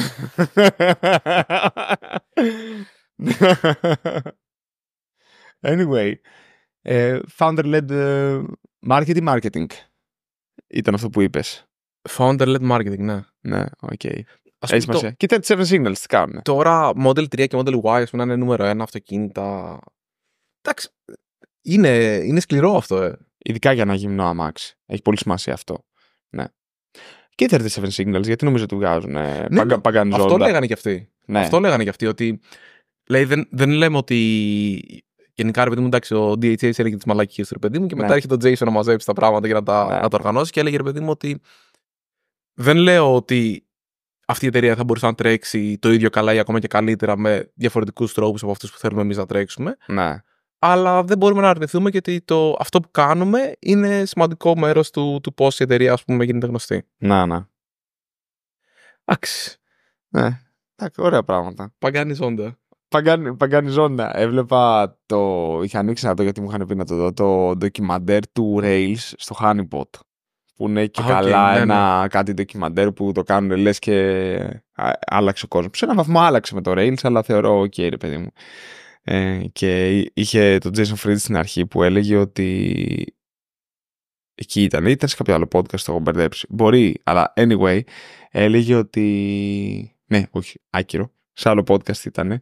[laughs] anyway, ε, founder-led ε, marketing marketing. Ήταν αυτό που είπες. Founder-led marketing, ναι. Ναι, οκ. Ας Έχει πούμε, σημασία. Κοίτα τις 37signals τι κάνουν. το- τώρα Model 3 και Model Y ας πούμε, να είναι νούμερο ένα αυτοκίνητα. Εντάξει, είναι, είναι σκληρό αυτό, ε. Ειδικά για ένα γυμνό αμάξι. Έχει πολύ σημασία αυτό. Ναι. Και οι 37 signals, γιατί νομίζω ότι βγάζουν ε, Ναι, παγκα- παγκανιζόντα. Αυτό λέγανε κι αυτοί. Ναι. Αυτό λέγανε κι αυτοί, ότι λέει, δεν, δεν λέμε ότι γενικά ρε παιδί μου, εντάξει, ο DHS έλεγε τις μαλακίες του ρε παιδί μου και μετά Ναι. έρχεται ο Jason να μαζέψει τα πράγματα και να τα, Ναι. να τα οργανώσει και έλεγε ρε παιδί μου ότι δεν λέω ότι αυτή η εταιρεία θα μπορούσε να τρέξει το ίδιο καλά ή ακόμα και καλύτερα με διαφορετικούς τρόπους από αυτούς που θέλουμε εμείς να τρέξουμε. ναι. Αλλά δεν μπορούμε να αρνηθούμε γιατί το, αυτό που κάνουμε είναι σημαντικό μέρος του, του πώς η εταιρεία ας πούμε, γίνεται γνωστή. Να, να. Εντάξει. Ναι. Εντάξει, ωραία πράγματα. Pagani Zonda. Pagani, Pagani Zonda. Έβλεπα το. Είχα ανοίξει να δω γιατί μου είχαν πει να το δω. Το ντοκιμαντέρ του Rails στο Honeypot. Που είναι και Α, οκ, καλά ναι, ένα κάτι ντοκιμαντέρ που το κάνουν λες και α, άλλαξε ο κόσμος. Σε έναν βαθμό άλλαξε με το Rails, αλλά θεωρώ οκ, ρε παιδί μου. Ε, και είχε τον Jason Fried στην αρχή που έλεγε ότι εκεί ήταν, ήταν σε κάποιο άλλο podcast, το έχω μπερδέψει. Μπορεί, αλλά anyway, έλεγε ότι. Ναι, όχι, άκυρο. Σε άλλο podcast ήταν.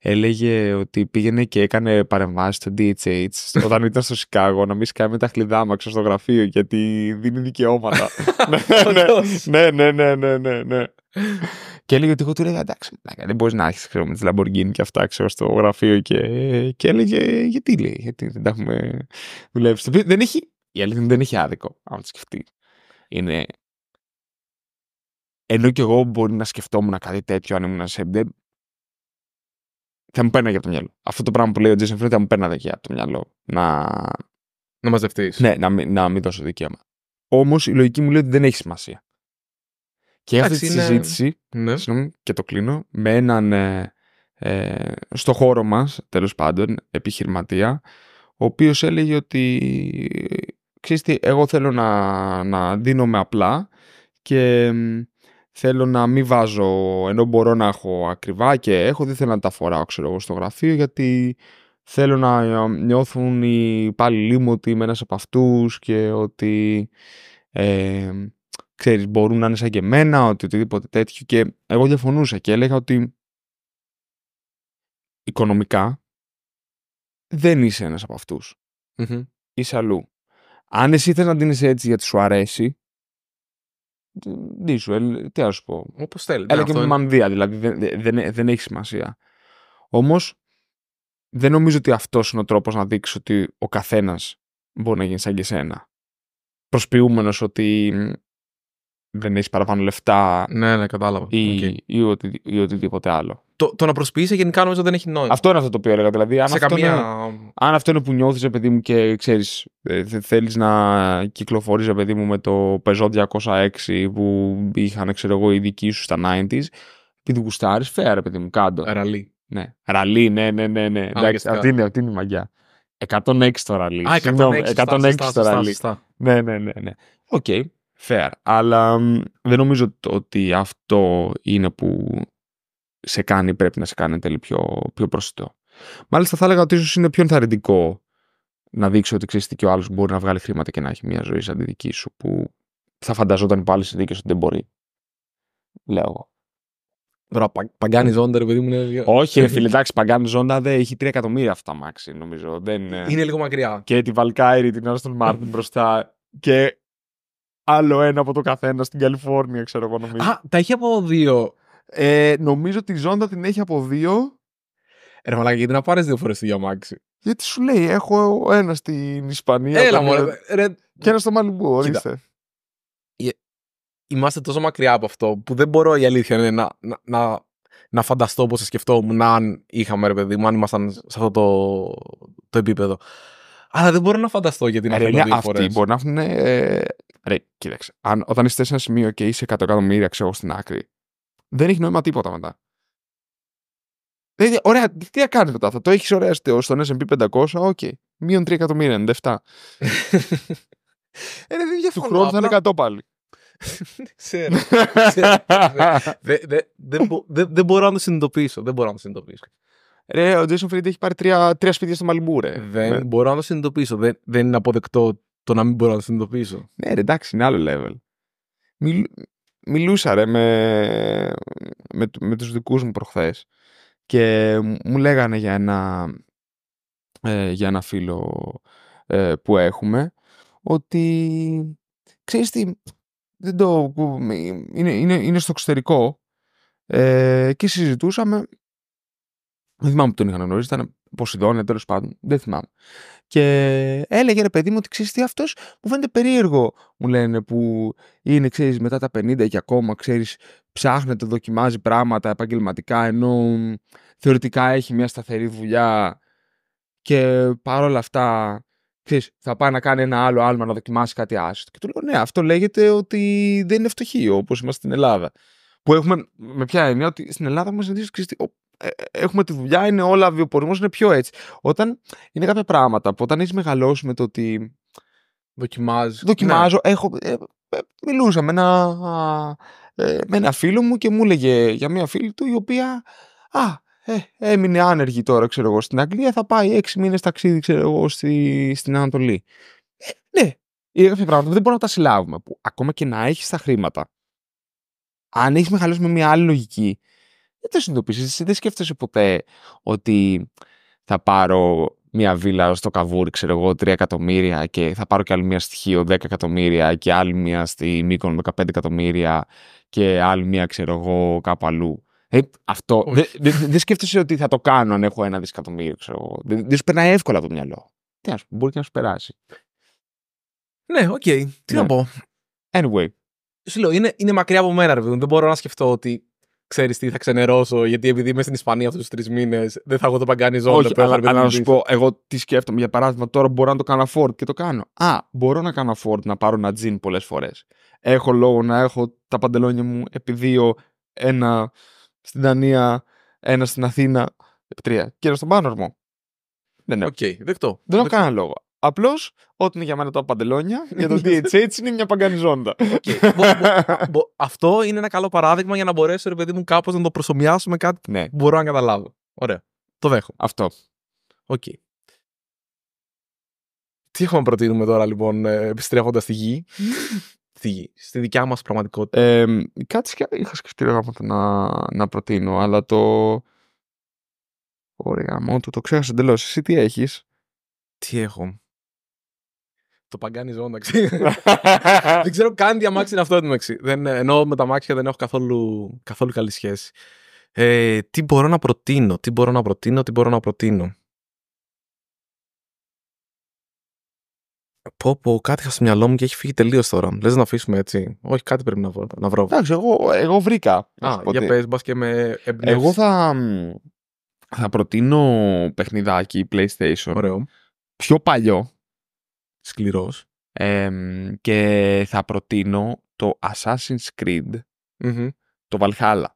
Έλεγε ότι πήγαινε και έκανε παρεμβάσεις στο DHH όταν ήταν στο Σικάγο να μην σκάει με τα χλιδάμαξα στο γραφείο γιατί δίνει δικαιώματα. [laughs] ναι, ναι, Όντως. ναι, ναι, ναι, ναι, ναι, ναι. Και έλεγε ότι εγώ του έλεγα εντάξει, μαλάκα, δεν μπορείς να έχεις ξέρω, με τη Lamborghini και αυτά ξέρω, στο γραφείο. Και, και έλεγε γιατί λέει, γιατί δεν τα έχουμε δουλέψει. Το οποίο δεν έχει, η αλήθεια είναι δεν έχει άδικο, αν το σκεφτείς. Είναι. Ενώ κι εγώ μπορεί να σκεφτόμουν κάτι τέτοιο αν ήμουν σε. Δεν... Θα μου πέρναγε από το μυαλό. Αυτό το πράγμα που λέει ο Jason Fried θα μου πέρναγε και από το μυαλό. Να, Να μαζευτείς. ναι, να μην, να μην δώσω δικαίωμα. Όμως η λογική μου λέει ότι δεν έχει σημασία. Και αυτή τη Εντάξει, είναι- συζήτηση Ναι. συγγνώμη, και το κλείνω, με έναν ε, ε, στο χώρο μας, τέλος πάντων, επιχειρηματία, ο οποίος έλεγε ότι ξέρεις τι, εγώ θέλω να, να δίνομαι απλά και μ, θέλω να μην βάζω, ενώ μπορώ να έχω ακριβά και έχω, δεν θέλω να τα φοράω ξέρω εγώ στο γραφείο γιατί θέλω να ε, νιώθουν οι υπάλληλοι μου ότι είμαι ένας από αυτούς και ότι ε, ξέρεις, μπορούν να είναι σαν και εμένα, ότι οτιδήποτε τέτοιο. Και εγώ διαφωνούσα και έλεγα ότι οικονομικά δεν είσαι ένας από αυτούς. Μμμ. Είσαι αλλού. Αν εσύ θες να δίνεις έτσι γιατί σου αρέσει, τι σου, ε, τι να σου πω. Όπως θέλετε. Έλα Αυτό και με είναι. μανδύα, δηλαδή δεν, δεν, δεν έχει σημασία. Όμως δεν νομίζω ότι αυτός είναι ο τρόπος να δείξεις ότι ο καθένας μπορεί να γίνει σαν και εσένα. Προσποιούμενος ότι μ, δεν έχεις παραπάνω λεφτά Ναι, ναι, κατάλαβα. ή, Οκ. ή, οτι, ή οτιδήποτε άλλο. Το, το να προσποιείσαι γενικά νομίζω δεν έχει νόημα. Αυτό είναι αυτό το οποίο έλεγα. Δηλαδή, αν σε αυτό, καμία. είναι, αν αυτό είναι που νιώθεις, ρε παιδί μου, και ξέρεις, ε, θε- θέλεις να κυκλοφορείς, ρε παιδί μου, με το Peugeot 206 που είχαν, ξέρω εγώ, οι δικοί σου στα 90s, επειδή γουστάρεις, fair, ρε παιδί μου, κάντο. Rallye. Ναι. Rallye, ναι, ναι, ναι. ναι. Εντάξει, αναγκαστικά. αυτή, είναι, αυτή είναι η μαγκιά. 106 το Rallye. Α, 106. Συγγνώμη, σωστά, 106 σωστά, το σωστά, Rallye. σωστά. Ναι, ναι, ναι. ναι. Οκ, fair. Αλλά μ, δεν νομίζω το- ότι αυτό είναι που σε κάνει, πρέπει να σε κάνει εν τέλει πιο, πιο προσιτό. Μάλιστα θα έλεγα ότι ίσως είναι πιο ενθαρρυντικό να δείξει ότι ξέρεις και ο άλλος μπορεί να βγάλει χρήματα και να έχει μια ζωή σαν τη δική σου που θα φανταζόταν υπό άλλες συνθήκες ότι δεν μπορεί. Λέω εγώ. Τώρα, Pa, Pagani Zonda, ρε παιδί μου. Είναι, Όχι, ρε φίλε, [laughs] εντάξει, Pagani Zonda δεν έχει 3 εκατομμύρια αυτά max, νομίζω. Δεν... είναι- είναι λίγο μακριά. Και τη Valkyrie, την Aston Martin μπροστά. Και άλλο ένα από το καθένα στην Καλιφόρνια, ξέρω εγώ νομίζω. Α, τα έχει από δύο. Ε, νομίζω ότι η Ζώντα την έχει από δύο. Ρε μαλάκα, γιατί να πάρεις δύο φορές το ίδιο αμάξι. Γιατί σου λέει, έχω ένα στην Ισπανία Έλα, τον- μωρέ. Ρε, και ένα στο Μαλιμπού, ορίστε. είμαστε τόσο μακριά από αυτό που δεν μπορώ η αλήθεια είναι να, να, να, να φανταστώ πώ θα σκεφτόμουν αν είχαμε ρε παιδί μου, αν ήμασταν σε αυτό το, το επίπεδο. Αλλά δεν μπορώ να φανταστώ γιατί να Ρε, φέρνω είναι δύο αυτοί φορές. μπορεί να έχουν. Ε... Ρε, κοίταξε. Αν, όταν είσαι σε ένα σημείο και είσαι 100 εκατομμύρια, ξέρω εγώ, στην άκρη, δεν έχει νόημα τίποτα μετά. Δηλαδή, ωραία, τι να κάνεις μετά. Θα το έχεις ωραία στο, στον S&P 500, οκ. Μείον 3 εκατομμύρια, 97. Ε, ρε, δεν Του διαφωνώ, χρόνου θα είναι απλά- 100 πάλι. Ξέρω. ξέρω. Δεν δεν- δεν μπο- δεν- δεν μπορώ να το συνειδητοποιήσω. Δεν μπορώ να το συνειδητοποιήσω. Ρε, ο Jason Fried έχει πάρει τρία, τρία σπίτια στο Μαλιμπού, ρε. Δεν Με- μπορώ να το συνειδητοποιήσω. Δεν, δεν είναι αποδεκτό το να μην μπορώ να το συνειδητοποιήσω. Ναι, ρε, εντάξει, είναι άλλο level. Μιλ, μιλούσα, ρε, με, με, με τους δικούς μου προχθές και μου λέγανε για ένα, ε, για ένα φίλο ε, που έχουμε ότι, ξέρεις τι, δεν το, είναι, είναι, είναι στο εξωτερικό ε, και συζητούσαμε. Δεν θυμάμαι που τον είχαν γνωρίσει, ήταν Ποσειδόνια τέλος πάντων, δεν θυμάμαι. Και έλεγε ρε παιδί μου ότι ξέρεις τι αυτός μου φαίνεται περίεργο, μου λένε που είναι ξέρεις, μετά τα 50 και ακόμα ξέρεις, ψάχνεται, δοκιμάζει πράγματα επαγγελματικά ενώ μ, θεωρητικά έχει μια σταθερή δουλειά και παρόλα αυτά ξέρεις, θα πάει να κάνει ένα άλλο άλμα να δοκιμάσει κάτι άσχετο. Και του λέω ναι, αυτό λέγεται ότι δεν είναι φτωχοί όπως είμαστε στην Ελλάδα. Που έχουμε με ποια έννοια ότι στην Ελλάδα μας ξέρεις, τι, ο- ε, ε, έχουμε τη δουλειά, είναι όλα βιοπορισμός, είναι πιο έτσι. Όταν είναι κάποια πράγματα που όταν έχεις μεγαλώσει με το ότι Δοκιμάζεις. δοκιμάζω, έχω, ε, ε, μιλούσα με ένα, α, ε, με ένα φίλο μου και μου έλεγε για μια φίλη του η οποία α, ε, έμεινε άνεργη τώρα ξέρω εγώ στην Αγγλία θα πάει έξι μήνες ταξίδι ξέρω εγώ στη, στην Ανατολή. Ε, ναι, είναι κάποια πράγματα που δεν μπορούμε να τα συλλάβουμε που ακόμα και να έχεις τα χρήματα αν έχεις μεγαλώσει με μια άλλη λογική δεν το συνειδητοποιήσεις, εσύ δεν σκέφτεσαι ποτέ ότι θα πάρω μια βίλα στο Καβούρι, ξέρω εγώ, 3 εκατομμύρια και θα πάρω και άλλη μια στοιχείο 10 εκατομμύρια και άλλη μια στη Μύκονο με 15 εκατομμύρια και άλλη μια, ξέρω εγώ, κάπου αλλού. Ε, αυτό. Όχι. Δεν δε, δεν σκέφτεσαι ότι θα το κάνω αν έχω ένα δισεκατομμύριο, ξέρω εγώ. Δεν δεν σου περνάει εύκολα από το μυαλό. Τι να σου πω, μπορεί και να σου περάσει. Ναι, οκ. Τι Ναι. να πω. Anyway. Σου λέω, είναι, είναι μακριά από μένα, ρε παιδί μου. Δεν μπορώ να σκεφτώ ότι ξέρεις τι θα ξενερώσω, γιατί επειδή είμαι στην Ισπανία αυτούς τους τρεις μήνες, δεν θα έχω το Pagani Zonda. Όχι, αλλά, αλλά να σου πω, εγώ τι σκέφτομαι. Για παράδειγμα, τώρα μπορώ να το κάνω afford και το κάνω. Α, μπορώ να κάνω afford να πάρω ένα τζιν πολλές φορές. Έχω λόγο να έχω τα παντελόνια μου επί δύο, ένα στην Δανία, ένα στην Αθήνα, επί τρία. Και ένα στον Πάνορμο. Δεν έχω. Οκ, δεκτό. Δεν έχω Δεκτό. κανένα λόγο. Απλώς, ό,τι είναι για μένα τα παντελόνια, για το [laughs] DHH είναι μια Pagani Zonda. Μπο- μπο- μπο- Αυτό είναι ένα καλό παράδειγμα για να μπορέσω, ρε παιδί μου, κάπως να το προσομοιάσω με κάτι ναι, που μπορώ να καταλάβω. Ωραία. Το δέχομαι. αυτό. Οκ. Τι έχουμε να προτείνουμε τώρα, λοιπόν, επιστρέφοντας στη γη; [laughs] στη γη. Στη δικιά μας πραγματικότητα. Ε, κάτι σκε- είχα σκεφτεί ρε γάμο, να, να προτείνω, αλλά το. Ωραία, μόνο του το ξέχασα εντελώς. Εσύ τι έχεις; Τι έχω; Το παγκάνι ζώντα, ξέρω. δεν ξέρω καν τι αμάξι είναι αυτό εντωμεταξύ. Δεν, ενώ με τα αμάξια δεν έχω καθόλου, καθόλου καλή σχέση. Ε, τι μπορώ να προτείνω, τι μπορώ να προτείνω, τι μπορώ να προτείνω. Πω πω, κάτι είχα στο μυαλό μου και έχει φύγει τελείως τώρα. Λες να αφήσουμε έτσι. Όχι, κάτι πρέπει να βρω. Να βρω. Εντάξει, εγώ, εγώ βρήκα. να Α, σου πω για τι. πες, μπας και με εμπνεύσεις. Εγώ θα, μ, θα προτείνω παιχνιδάκι PlayStation. Ωραίο. Πιο παλιό. Σκληρός. εμ, και θα προτείνω το Assassin's Creed, Μμμ. το Valhalla.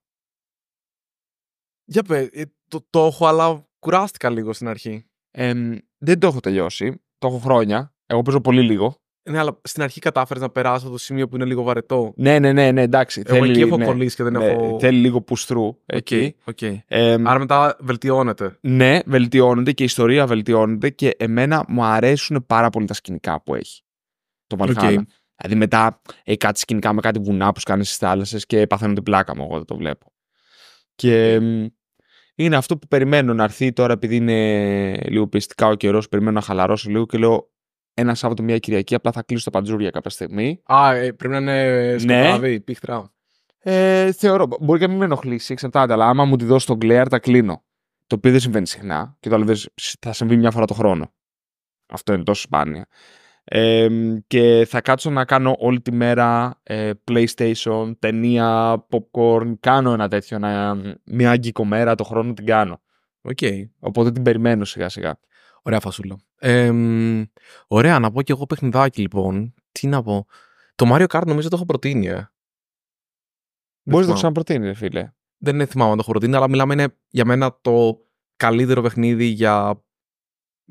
Για πες, ε, το, το έχω, αλλά κουράστηκα λίγο στην αρχή. Εμ, δεν το έχω τελειώσει. Το έχω χρόνια. Εγώ παίζω πολύ λίγο. Ναι, αλλά στην αρχή κατάφερες να περάσεις το σημείο που είναι λίγο βαρετό. Ναι, ναι, ναι, ναι εντάξει. Εγώ εκεί έχω ναι, κολλήσει και δεν ναι, έχω. θέλει λίγο push through Οκ, εκεί. οκ. Εμ, Άρα μετά βελτιώνεται. Ναι, βελτιώνεται και η ιστορία βελτιώνεται και εμένα μου αρέσουν πάρα πολύ τα σκηνικά που έχει. Το Valhalla. Οκ. Δηλαδή μετά έχει κάτι σκηνικά με κάτι βουνά που κάνει στις θάλασσες και παθαίνω την πλάκα μου. Εγώ δεν το βλέπω. Και μ, είναι αυτό που περιμένω να έρθει τώρα, επειδή είναι λίγο πιστικά ο καιρός, περιμένω να χαλαρώσει λίγο και λέω ένα Σάββατο, μια Κυριακή, απλά θα κλείσω τα παντζούρια κάποια στιγμή. Α, ε, πρέπει να είναι Ναι. σκοτάδι, πίχτρα. Ε, θεωρώ, μπορεί και να μην με ενοχλήσει, εξαρτάται, αλλά άμα μου τη δώσει τον Glare, τα κλείνω. Το οποίο δεν συμβαίνει συχνά και το άλλο δεν σ- θα συμβεί μια φορά το χρόνο. Αυτό είναι τόσο σπάνια. Ε, και θα κάτσω να κάνω όλη τη μέρα ε, PlayStation, ταινία, popcorn. Κάνω ένα τέτοιο, ένα, μια αγγλικομέρα το χρόνο την κάνω. ΟΚ. Οπότε την περιμένω σιγά σιγά. Ωραία φασούλα. Ε, μ, ωραία, να πω και εγώ παιχνιδάκι λοιπόν. Τι να πω. Το Mario Kart νομίζω το έχω προτείνει, ε. Μπορείς να το θυμάμαι. ξαναπροτείνεις, ρε φίλε. Δεν είναι θυμάμαι αν το έχω προτείνει, αλλά μιλάμε είναι για μένα το καλύτερο παιχνίδι για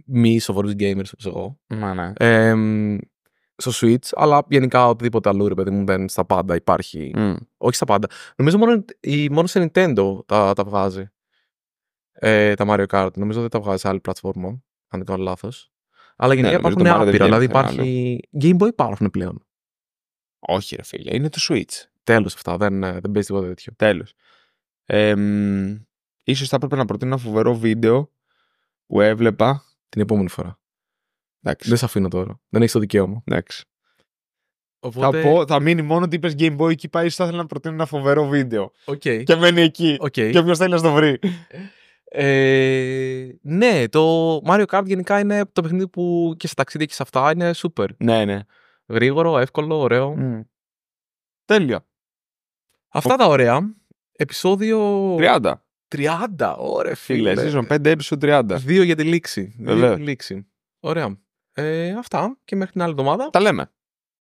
μη σοβαρούς gamers όπως εγώ. Μα ναι. Ε, μ, στο Switch, αλλά γενικά οτιδήποτε αλλού, ρε παιδί μου, δεν στα πάντα υπάρχει. Μμ. Όχι στα πάντα. Νομίζω μόνο, η, μόνο σε Nintendo τα, τα βγάζει. Ε, τα Mario Kart. Νομίζω δεν τα βγάζει σε άλλη πλατφόρμα, αν δεν κάνω λάθος. Αλλά γενικά Ναι, νομίζω υπάρχουν το Mario δεν άπειρα. Δηλαδή βγαίνει πουθενά υπάρχει. Game Boy υπάρχουν πλέον. Όχι, ρε φίλε. Είναι το Switch. Τέλος αυτά. Δεν, ε, δεν παίζει τίποτα τέτοιο. Τέλος. Ε, μ, ίσως θα έπρεπε να προτείνω ένα φοβερό βίντεο που έβλεπα. Την επόμενη φορά. Εντάξει. Δεν σε αφήνω τώρα. Δεν έχεις το δικαίωμα. εντάξει. Οπότε. Θα, πω, θα μείνει μόνο ότι είπες Game Boy και είπα ίσως θα ήθελα να προτείνω ένα φοβερό βίντεο. Οκ. Και μένει εκεί. Οκ. Και όποιος θέλει να το βρει. Ε, ναι, το Mario Kart γενικά είναι το παιχνίδι που και σε ταξίδια και σε αυτά είναι super. ναι, ναι. Γρήγορο, εύκολο, ωραίο. Μμ. Τέλεια. Αυτά τα ωραία. Επεισόδιο 30. 30. Ωραία, Φίλε, φίλε. season 5, episode 30. Δύο για τη λήξη. Δύο για Βεβαίως. τη λήξη. Ωραία. Ε, αυτά και μέχρι την άλλη εβδομάδα. Τα λέμε.